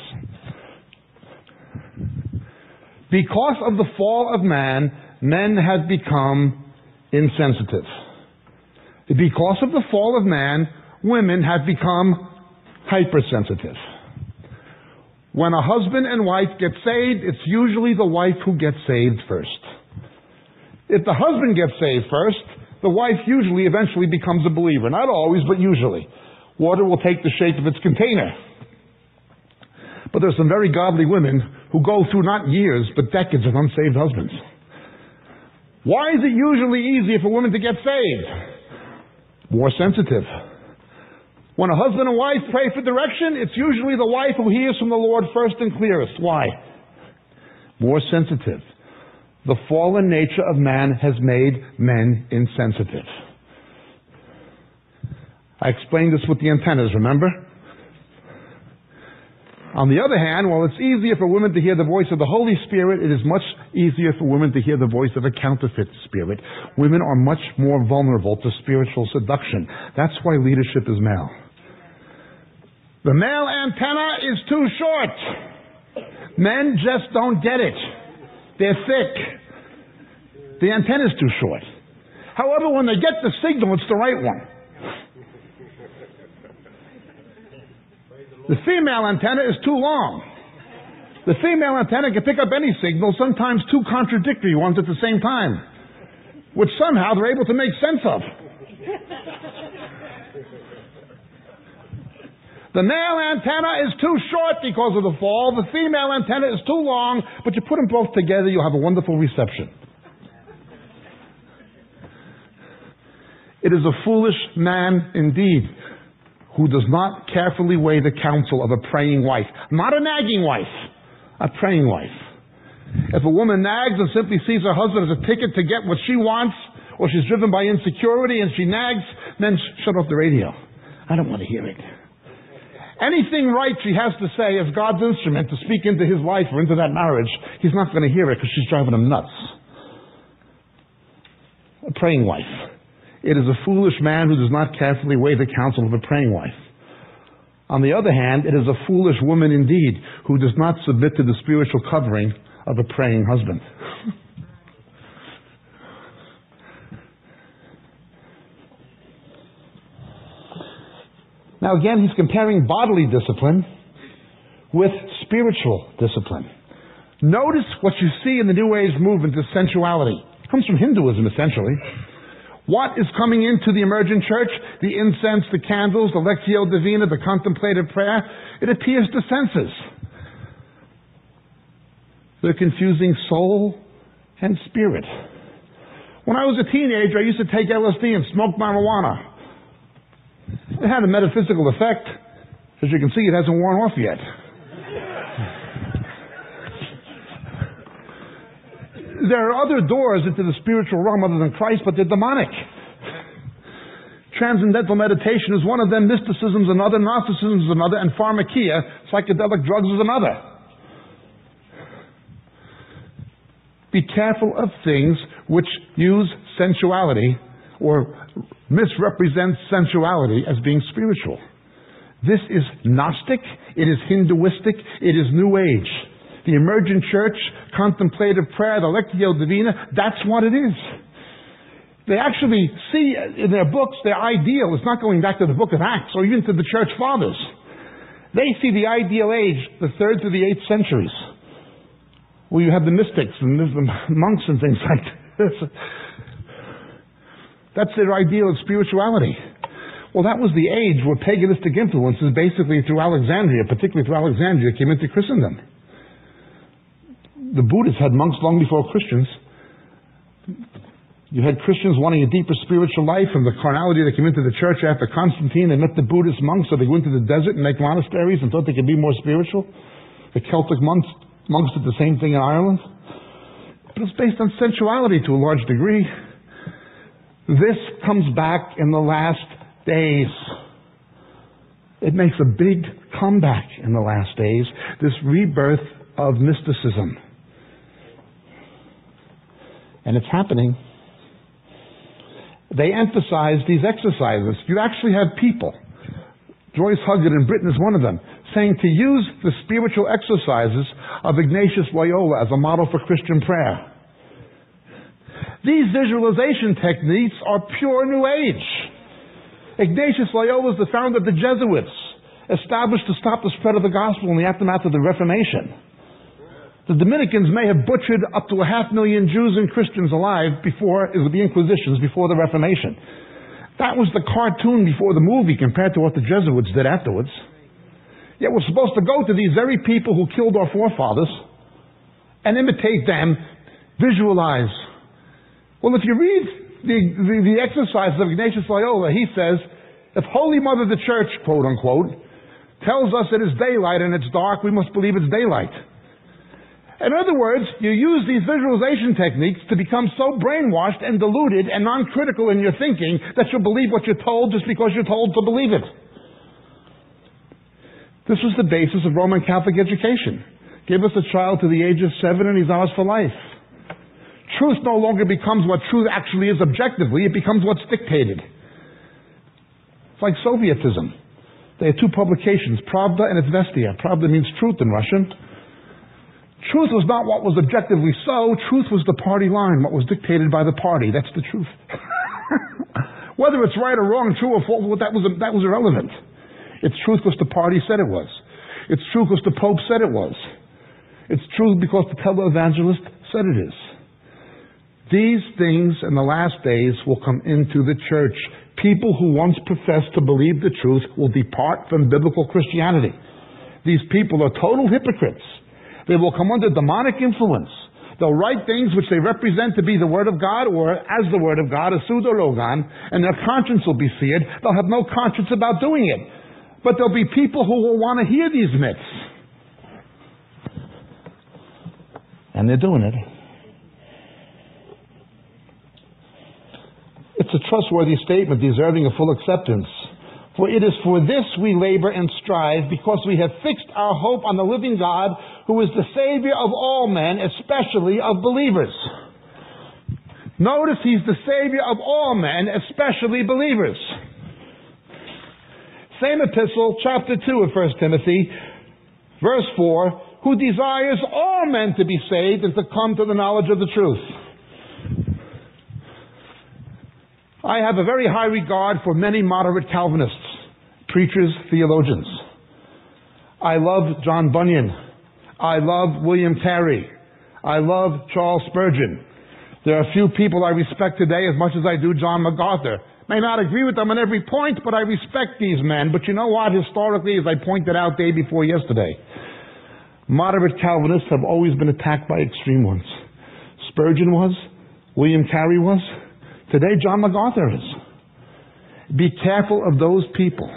Because of the fall of man, men have become insensitive. Because of the fall of man, women have become hypersensitive. When a husband and wife get saved, it's usually the wife who gets saved first. If the husband gets saved first, the wife usually eventually becomes a believer. Not always, but usually. Water will take the shape of its container. But there's some very godly women who go through not years, but decades of unsaved husbands. Why is it usually easier for women to get saved? More sensitive. When a husband and wife pray for direction, it's usually the wife who hears from the Lord first and clearest. Why? More sensitive. The fallen nature of man has made men insensitive. I explained this with the antennas, remember? On the other hand, while it's easier for women to hear the voice of the Holy Spirit, it is much easier for women to hear the voice of a counterfeit spirit. Women are much more vulnerable to spiritual seduction. That's why leadership is male. The male antenna is too short. Men just don't get it. They're thick. The antenna is too short. However, when they get the signal, it's the right one. The female antenna is too long. The female antenna can pick up any signal, sometimes two contradictory ones at the same time, which somehow they're able to make sense of. The male antenna is too short because of the fall. The female antenna is too long, but you put them both together, you'll have a wonderful reception. It is a foolish man indeed who does not carefully weigh the counsel of a praying wife. Not a nagging wife, a praying wife. If a woman nags and simply sees her husband as a ticket to get what she wants, or she's driven by insecurity and she nags, then shut off the radio. I don't want to hear it. Anything right she has to say as God's instrument to speak into his life or into that marriage, he's not going to hear it because she's driving him nuts. A praying wife. It is a foolish man who does not carefully weigh the counsel of a praying wife. On the other hand, it is a foolish woman indeed who does not submit to the spiritual covering of a praying husband. Now again, he's comparing bodily discipline with spiritual discipline. Notice what you see in the New Age movement is sensuality. It comes from Hinduism essentially. What is coming into the emergent church? The incense, the candles, the Lectio Divina, the contemplative prayer. It appears to senses. They're confusing soul and spirit. When I was a teenager, I used to take LSD and smoke marijuana. It had a metaphysical effect. As you can see, it hasn't worn off yet. there are other doors into the spiritual realm other than Christ, but they're demonic. Transcendental meditation is one of them, mysticism is another, Gnosticism is another, and pharmakeia, psychedelic drugs, is another. Be careful of things which use sensuality or misrepresents sensuality as being spiritual. This is Gnostic, it is Hinduistic, it is New Age the emergent church, contemplative prayer, the Lectio Divina, that's what it is. They actually see in their books their ideal. It's not going back to the book of Acts or even to the church fathers. They see the ideal age, the third to the eighth centuries, where you have the mystics and the monks and things like this. That's their ideal of spirituality. Well, that was the age where paganistic influences, basically through Alexandria, particularly through Alexandria, came into Christendom the Buddhists had monks long before Christians. You had Christians wanting a deeper spiritual life and the carnality that came into the church after Constantine. They met the Buddhist monks, so they went to the desert and make monasteries and thought they could be more spiritual. The Celtic monks, monks did the same thing in Ireland. But it's based on sensuality to a large degree. This comes back in the last days. It makes a big comeback in the last days, this rebirth of mysticism. And it's happening. They emphasize these exercises. You actually have people, Joyce Huggett in Britain is one of them, saying to use the spiritual exercises of Ignatius Loyola as a model for Christian prayer. These visualization techniques are pure New Age. Ignatius Loyola is the founder of the Jesuits, established to stop the spread of the gospel in the aftermath of the Reformation. The Dominicans may have butchered up to a half million Jews and Christians alive before the Inquisitions, before the Reformation. That was the cartoon before the movie compared to what the Jesuits did afterwards. Yet we're supposed to go to these very people who killed our forefathers and imitate them, visualize. Well, if you read the, the, the exercises of Ignatius Loyola, he says, if Holy Mother the Church, quote unquote, tells us it is daylight and it's dark, we must believe it's daylight. In other words, you use these visualization techniques to become so brainwashed and deluded and non-critical in your thinking that you'll believe what you're told just because you're told to believe it. This was the basis of Roman Catholic education. Give us a child to the age of seven and he's ours for life. Truth no longer becomes what truth actually is objectively, it becomes what's dictated. It's like Sovietism. They had two publications, Pravda and Izvestia. Pravda means truth in Russian. Truth was not what was objectively so. Truth was the party line, what was dictated by the party. That's the truth. (laughs) Whether it's right or wrong, true or false, that was, that was irrelevant. Its truth was the party said it was. Its truth was the Pope said it was. It's truth because the televangelist said it is. These things in the last days will come into the church. People who once professed to believe the truth will depart from biblical Christianity. These people are total hypocrites. They will come under demonic influence. They'll write things which they represent to be the Word of God or as the Word of God, a pseudo-logon, and their conscience will be seared. They'll have no conscience about doing it. But there'll be people who will want to hear these myths. And they're doing it. It's a trustworthy statement deserving of full acceptance. For it is for this we labor and strive, because we have fixed our hope on the living God, who is the Savior of all men, especially of believers. Notice he's the Savior of all men, especially believers. Same epistle, chapter 2 of 1 Timothy, verse 4, who desires all men to be saved and to come to the knowledge of the truth. I have a very high regard for many moderate Calvinists, preachers, theologians. I love John Bunyan. I love William Carey. I love Charles Spurgeon. There are a few people I respect today as much as I do John MacArthur. May not agree with them on every point, but I respect these men. But you know what? Historically, as I pointed out day before yesterday, moderate Calvinists have always been attacked by extreme ones. Spurgeon was, William Carey was, Today, John MacArthur is. Be careful of those people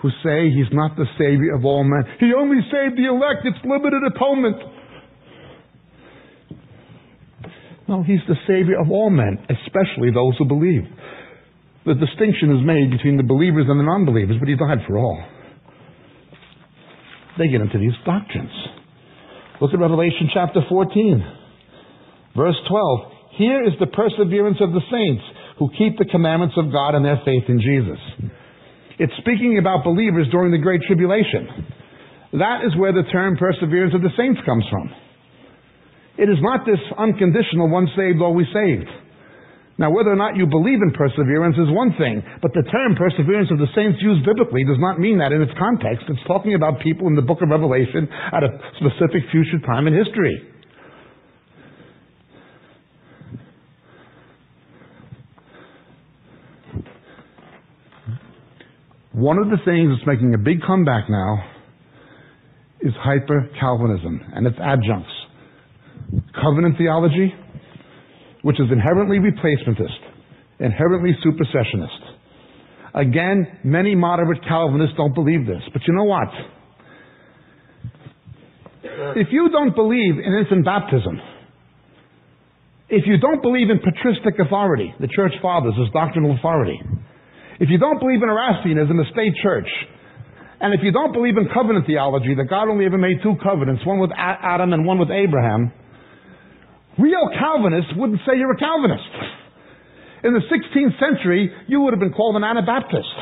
who say he's not the Savior of all men. He only saved the elect. It's limited atonement. No, he's the Savior of all men, especially those who believe. The distinction is made between the believers and the non-believers, but he died for all. They get into these doctrines. Look at Revelation chapter 14, verse 12. Here is the perseverance of the saints who keep the commandments of God and their faith in Jesus. It's speaking about believers during the Great Tribulation. That is where the term perseverance of the saints comes from. It is not this unconditional once saved, always saved. Now, whether or not you believe in perseverance is one thing, but the term perseverance of the saints used biblically does not mean that in its context. It's talking about people in the book of Revelation at a specific future time in history. One of the things that's making a big comeback now is hyper Calvinism and its adjuncts. Covenant theology, which is inherently replacementist, inherently supersessionist. Again, many moderate Calvinists don't believe this, but you know what? If you don't believe in infant baptism, if you don't believe in patristic authority, the church fathers as doctrinal authority, if you don't believe in Erastianism, the state church, and if you don't believe in covenant theology, that God only ever made two covenants, one with Adam and one with Abraham, real Calvinists wouldn't say you're a Calvinist. In the 16th century, you would have been called an Anabaptist.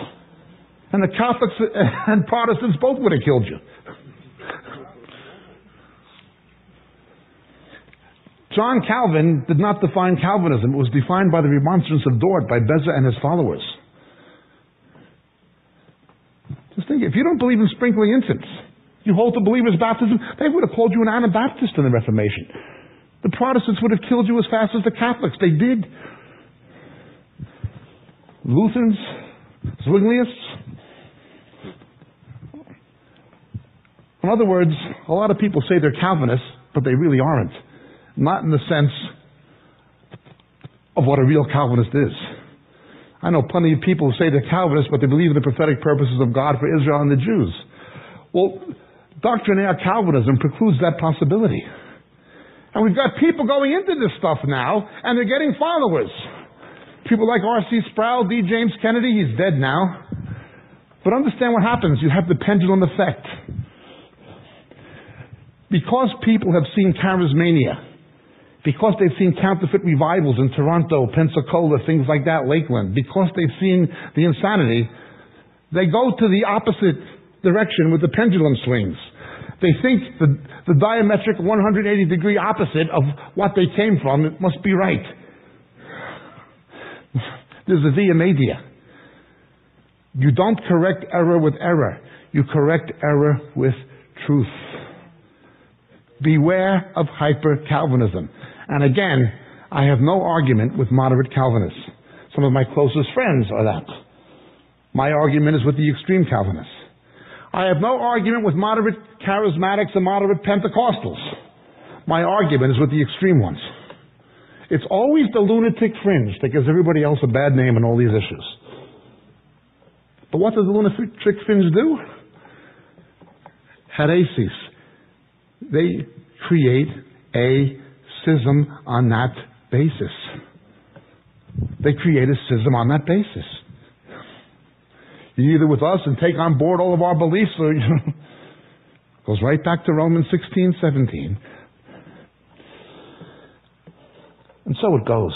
And the Catholics (laughs) and Protestants both would have killed you. John Calvin did not define Calvinism. It was defined by the remonstrance of Dort by Beza and his followers. Just think, if you don't believe in sprinkling infants, you hold to believer's baptism, they would have called you an Anabaptist in the Reformation. The Protestants would have killed you as fast as the Catholics. They did. Lutherans, Zwingliists. In other words, a lot of people say they're Calvinists, but they really aren't. Not in the sense of what a real Calvinist is. I know plenty of people who say they're Calvinists, but they believe in the prophetic purposes of God for Israel and the Jews. Well, doctrinaire Calvinism precludes that possibility. And we've got people going into this stuff now, and they're getting followers. People like R.C. Sproul, D. James Kennedy, he's dead now. But understand what happens. You have the pendulum effect. Because people have seen charismania, because they've seen counterfeit revivals in Toronto, Pensacola, things like that, Lakeland, because they've seen the insanity, they go to the opposite direction with the pendulum swings. They think the, the diametric 180 degree opposite of what they came from it must be right. (laughs) There's a via media. You don't correct error with error. You correct error with truth. Beware of hyper Calvinism. And again, I have no argument with moderate Calvinists. Some of my closest friends are that. My argument is with the extreme Calvinists. I have no argument with moderate charismatics and moderate Pentecostals. My argument is with the extreme ones. It's always the lunatic fringe that gives everybody else a bad name on all these issues. But what does the lunatic fringe do? Heresis. They create a schism on that basis. They create a schism on that basis. You're either with us and take on board all of our beliefs, or you know, (laughs) goes right back to Romans 16, 17. And so it goes.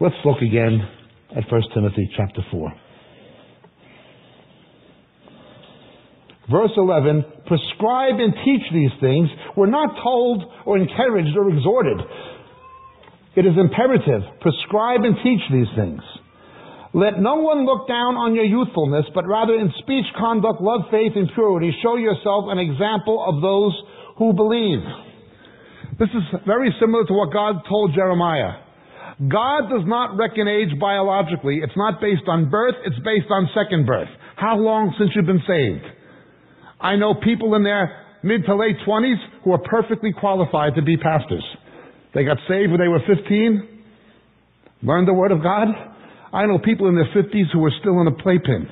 Let's look again at 1 Timothy chapter 4. Verse 11, prescribe and teach these things. We're not told or encouraged or exhorted. It is imperative. Prescribe and teach these things. Let no one look down on your youthfulness, but rather in speech, conduct, love, faith, and purity, show yourself an example of those who believe. This is very similar to what God told Jeremiah. God does not reckon age biologically. It's not based on birth, it's based on second birth. How long since you've been saved? I know people in their mid to late 20s who are perfectly qualified to be pastors. They got saved when they were 15, learned the Word of God. I know people in their 50s who are still in a playpen.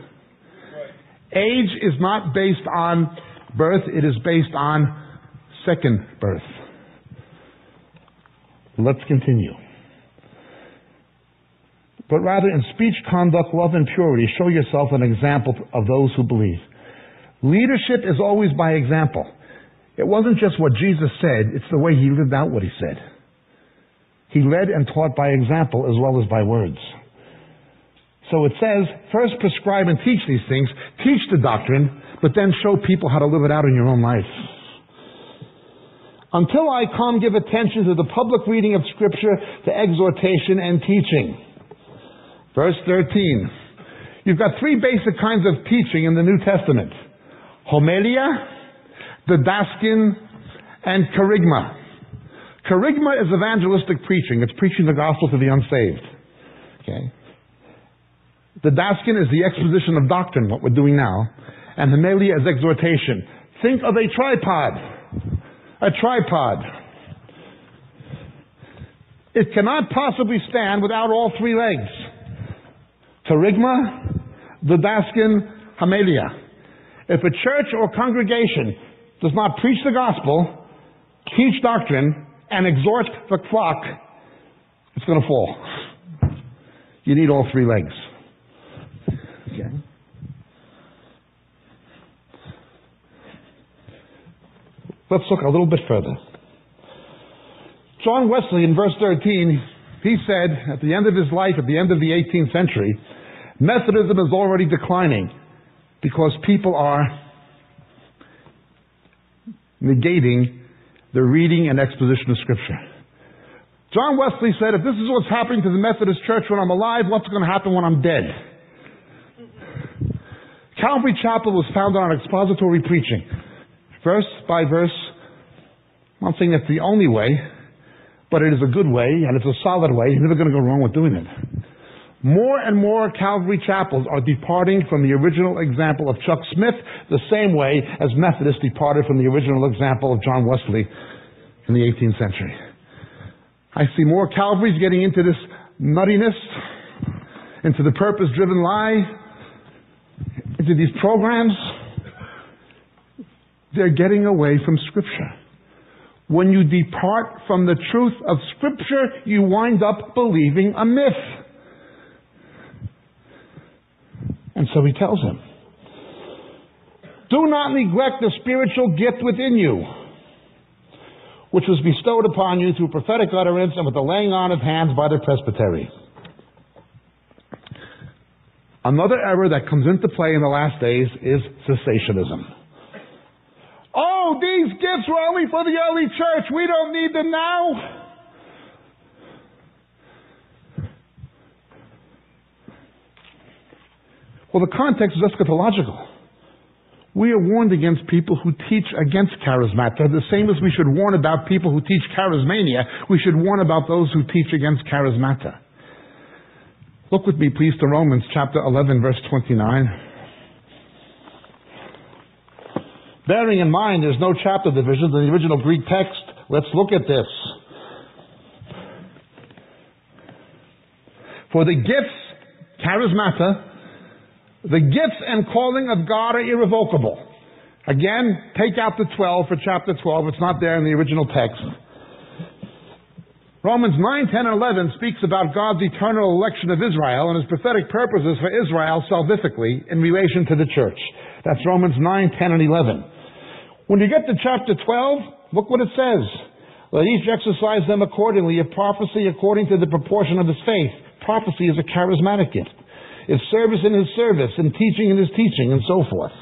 Age is not based on birth, it is based on second birth. Let's continue. But rather in speech, conduct, love, and purity, show yourself an example of those who believe. Leadership is always by example. It wasn't just what Jesus said, it's the way he lived out what he said. He led and taught by example as well as by words. So it says, first prescribe and teach these things, teach the doctrine, but then show people how to live it out in your own life. Until I come, give attention to the public reading of Scripture, to exhortation and teaching. Verse 13. You've got three basic kinds of teaching in the New Testament homilia, didaskin, and kerygma. Kerygma is evangelistic preaching. It's preaching the gospel to the unsaved. Okay? Didaskin is the exposition of doctrine, what we're doing now. And homilia is exhortation. Think of a tripod. A tripod. It cannot possibly stand without all three legs. Kerygma, didaskin, homilia. If a church or congregation does not preach the gospel, teach doctrine, and exhort the flock, it's going to fall. You need all three legs. Okay. Let's look a little bit further. John Wesley, in verse 13, he said at the end of his life, at the end of the 18th century, Methodism is already declining because people are negating the reading and exposition of Scripture. John Wesley said, if this is what's happening to the Methodist Church when I'm alive, what's going to happen when I'm dead? Calvary Chapel was founded on expository preaching, verse by verse. I'm not saying that's the only way, but it is a good way and it's a solid way. You're never going to go wrong with doing it. More and more Calvary chapels are departing from the original example of Chuck Smith the same way as Methodists departed from the original example of John Wesley in the 18th century. I see more Calvaries getting into this nuttiness, into the purpose driven lie, into these programs. They're getting away from Scripture. When you depart from the truth of Scripture, you wind up believing a myth. And so he tells him, Do not neglect the spiritual gift within you, which was bestowed upon you through prophetic utterance and with the laying on of hands by the presbytery. Another error that comes into play in the last days is cessationism. Oh, these gifts were only for the early church. We don't need them now. Well, the context is eschatological. We are warned against people who teach against charismata, the same as we should warn about people who teach charismania. We should warn about those who teach against charismata. Look with me, please, to Romans chapter 11, verse 29. Bearing in mind there's no chapter divisions in the original Greek text, let's look at this. For the gifts, charismata, the gifts and calling of God are irrevocable. Again, take out the 12 for chapter 12. It's not there in the original text. Romans 9, 10, and 11 speaks about God's eternal election of Israel and his prophetic purposes for Israel salvifically in relation to the church. That's Romans 9, 10, and 11. When you get to chapter 12, look what it says. Let each exercise them accordingly, a prophecy according to the proportion of his faith. Prophecy is a charismatic gift. It's service in his service, and teaching in his teaching, and so forth.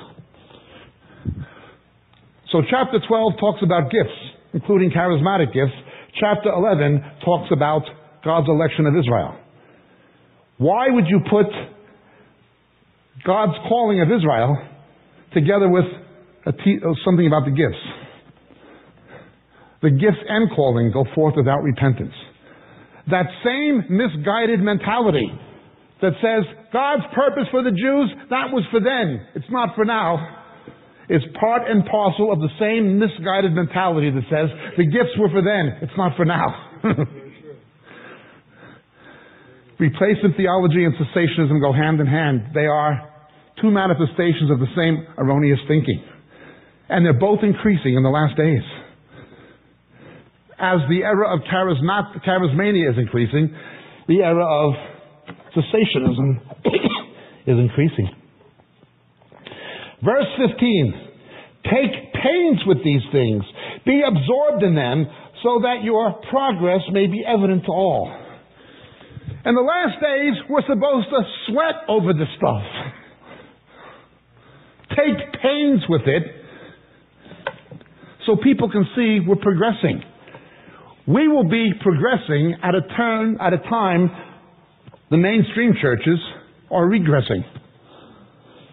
So chapter 12 talks about gifts, including charismatic gifts. Chapter 11 talks about God's election of Israel. Why would you put God's calling of Israel together with te- uh, something about the gifts. The gifts and calling go forth without repentance. That same misguided mentality that says God's purpose for the Jews, that was for then. It's not for now. It's part and parcel of the same misguided mentality that says the gifts were for then. It's not for now. (laughs) Replacement theology and cessationism go hand in hand. They are two manifestations of the same erroneous thinking. And they're both increasing in the last days. As the era of charismania is increasing, the era of cessationism (coughs) is increasing. Verse 15 Take pains with these things, be absorbed in them, so that your progress may be evident to all. In the last days, we're supposed to sweat over the stuff. Take pains with it so people can see we're progressing. We will be progressing at a turn, at a time the mainstream churches are regressing.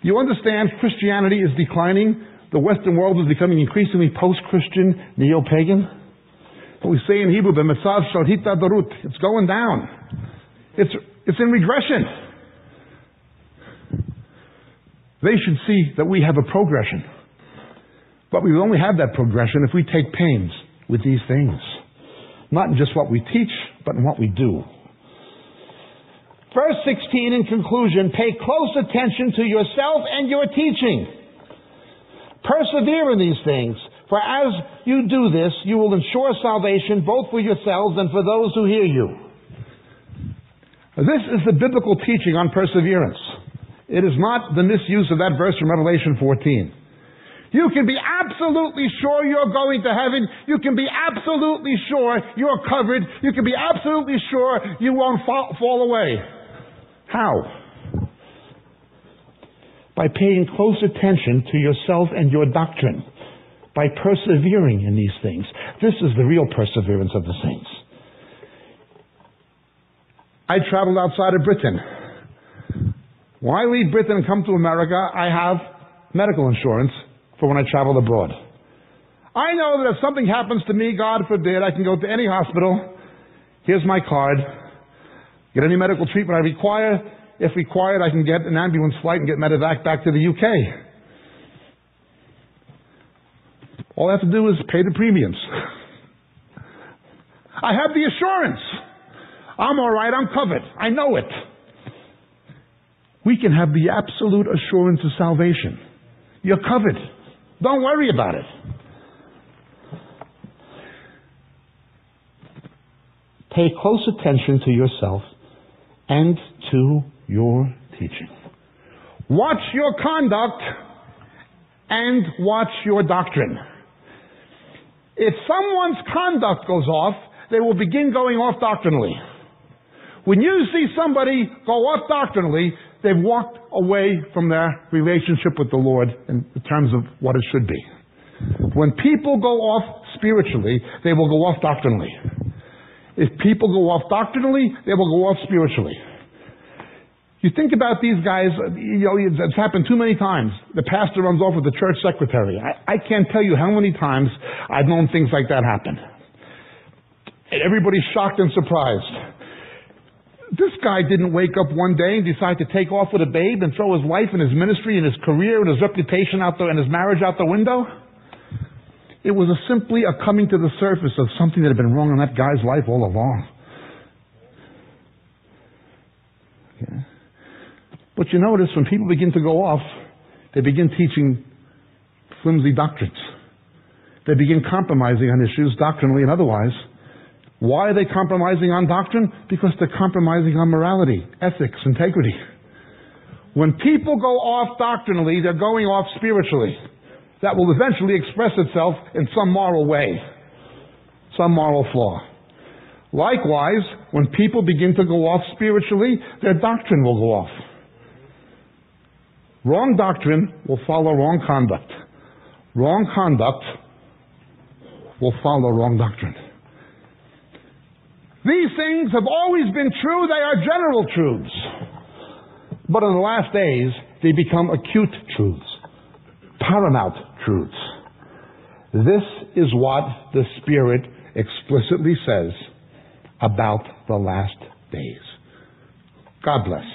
You understand Christianity is declining. The Western world is becoming increasingly post-Christian, neo-pagan. We say in Hebrew, it's going down. It's, it's in regression. They should see that we have a progression. But we only have that progression if we take pains with these things. Not in just what we teach, but in what we do. Verse 16 in conclusion, pay close attention to yourself and your teaching. Persevere in these things, For as you do this, you will ensure salvation both for yourselves and for those who hear you. This is the biblical teaching on perseverance. It is not the misuse of that verse from Revelation 14. You can be absolutely sure you're going to heaven. You can be absolutely sure you're covered. You can be absolutely sure you won't fall, fall away. How? By paying close attention to yourself and your doctrine. By persevering in these things. This is the real perseverance of the saints. I traveled outside of Britain. Why leave Britain and come to America, I have medical insurance for when I travel abroad. I know that if something happens to me, God forbid, I can go to any hospital. Here's my card. Get any medical treatment I require. If required, I can get an ambulance flight and get medevac back to the UK. All I have to do is pay the premiums. (laughs) I have the assurance. I'm all right. I'm covered. I know it. We can have the absolute assurance of salvation. You're covered. Don't worry about it. Pay close attention to yourself and to your teaching. Watch your conduct and watch your doctrine. If someone's conduct goes off, they will begin going off doctrinally. When you see somebody go off doctrinally, they've walked away from their relationship with the Lord in terms of what it should be. When people go off spiritually, they will go off doctrinally. If people go off doctrinally, they will go off spiritually. You think about these guys, you know, it's happened too many times. The pastor runs off with the church secretary. I, I can't tell you how many times I've known things like that happen. Everybody's shocked and surprised. This guy didn't wake up one day and decide to take off with a babe and throw his life and his ministry and his career and his reputation out the, and his marriage out the window. It was a simply a coming to the surface of something that had been wrong in that guy's life all along. Okay. But you notice when people begin to go off, they begin teaching flimsy doctrines. They begin compromising on issues doctrinally and otherwise. Why are they compromising on doctrine? Because they're compromising on morality, ethics, integrity. When people go off doctrinally, they're going off spiritually. That will eventually express itself in some moral way, some moral flaw. Likewise, when people begin to go off spiritually, their doctrine will go off. Wrong doctrine will follow wrong conduct. Wrong conduct will follow wrong doctrine. These things have always been true. They are general truths. But in the last days, they become acute truths, paramount truths. This is what the Spirit explicitly says about the last days. God bless.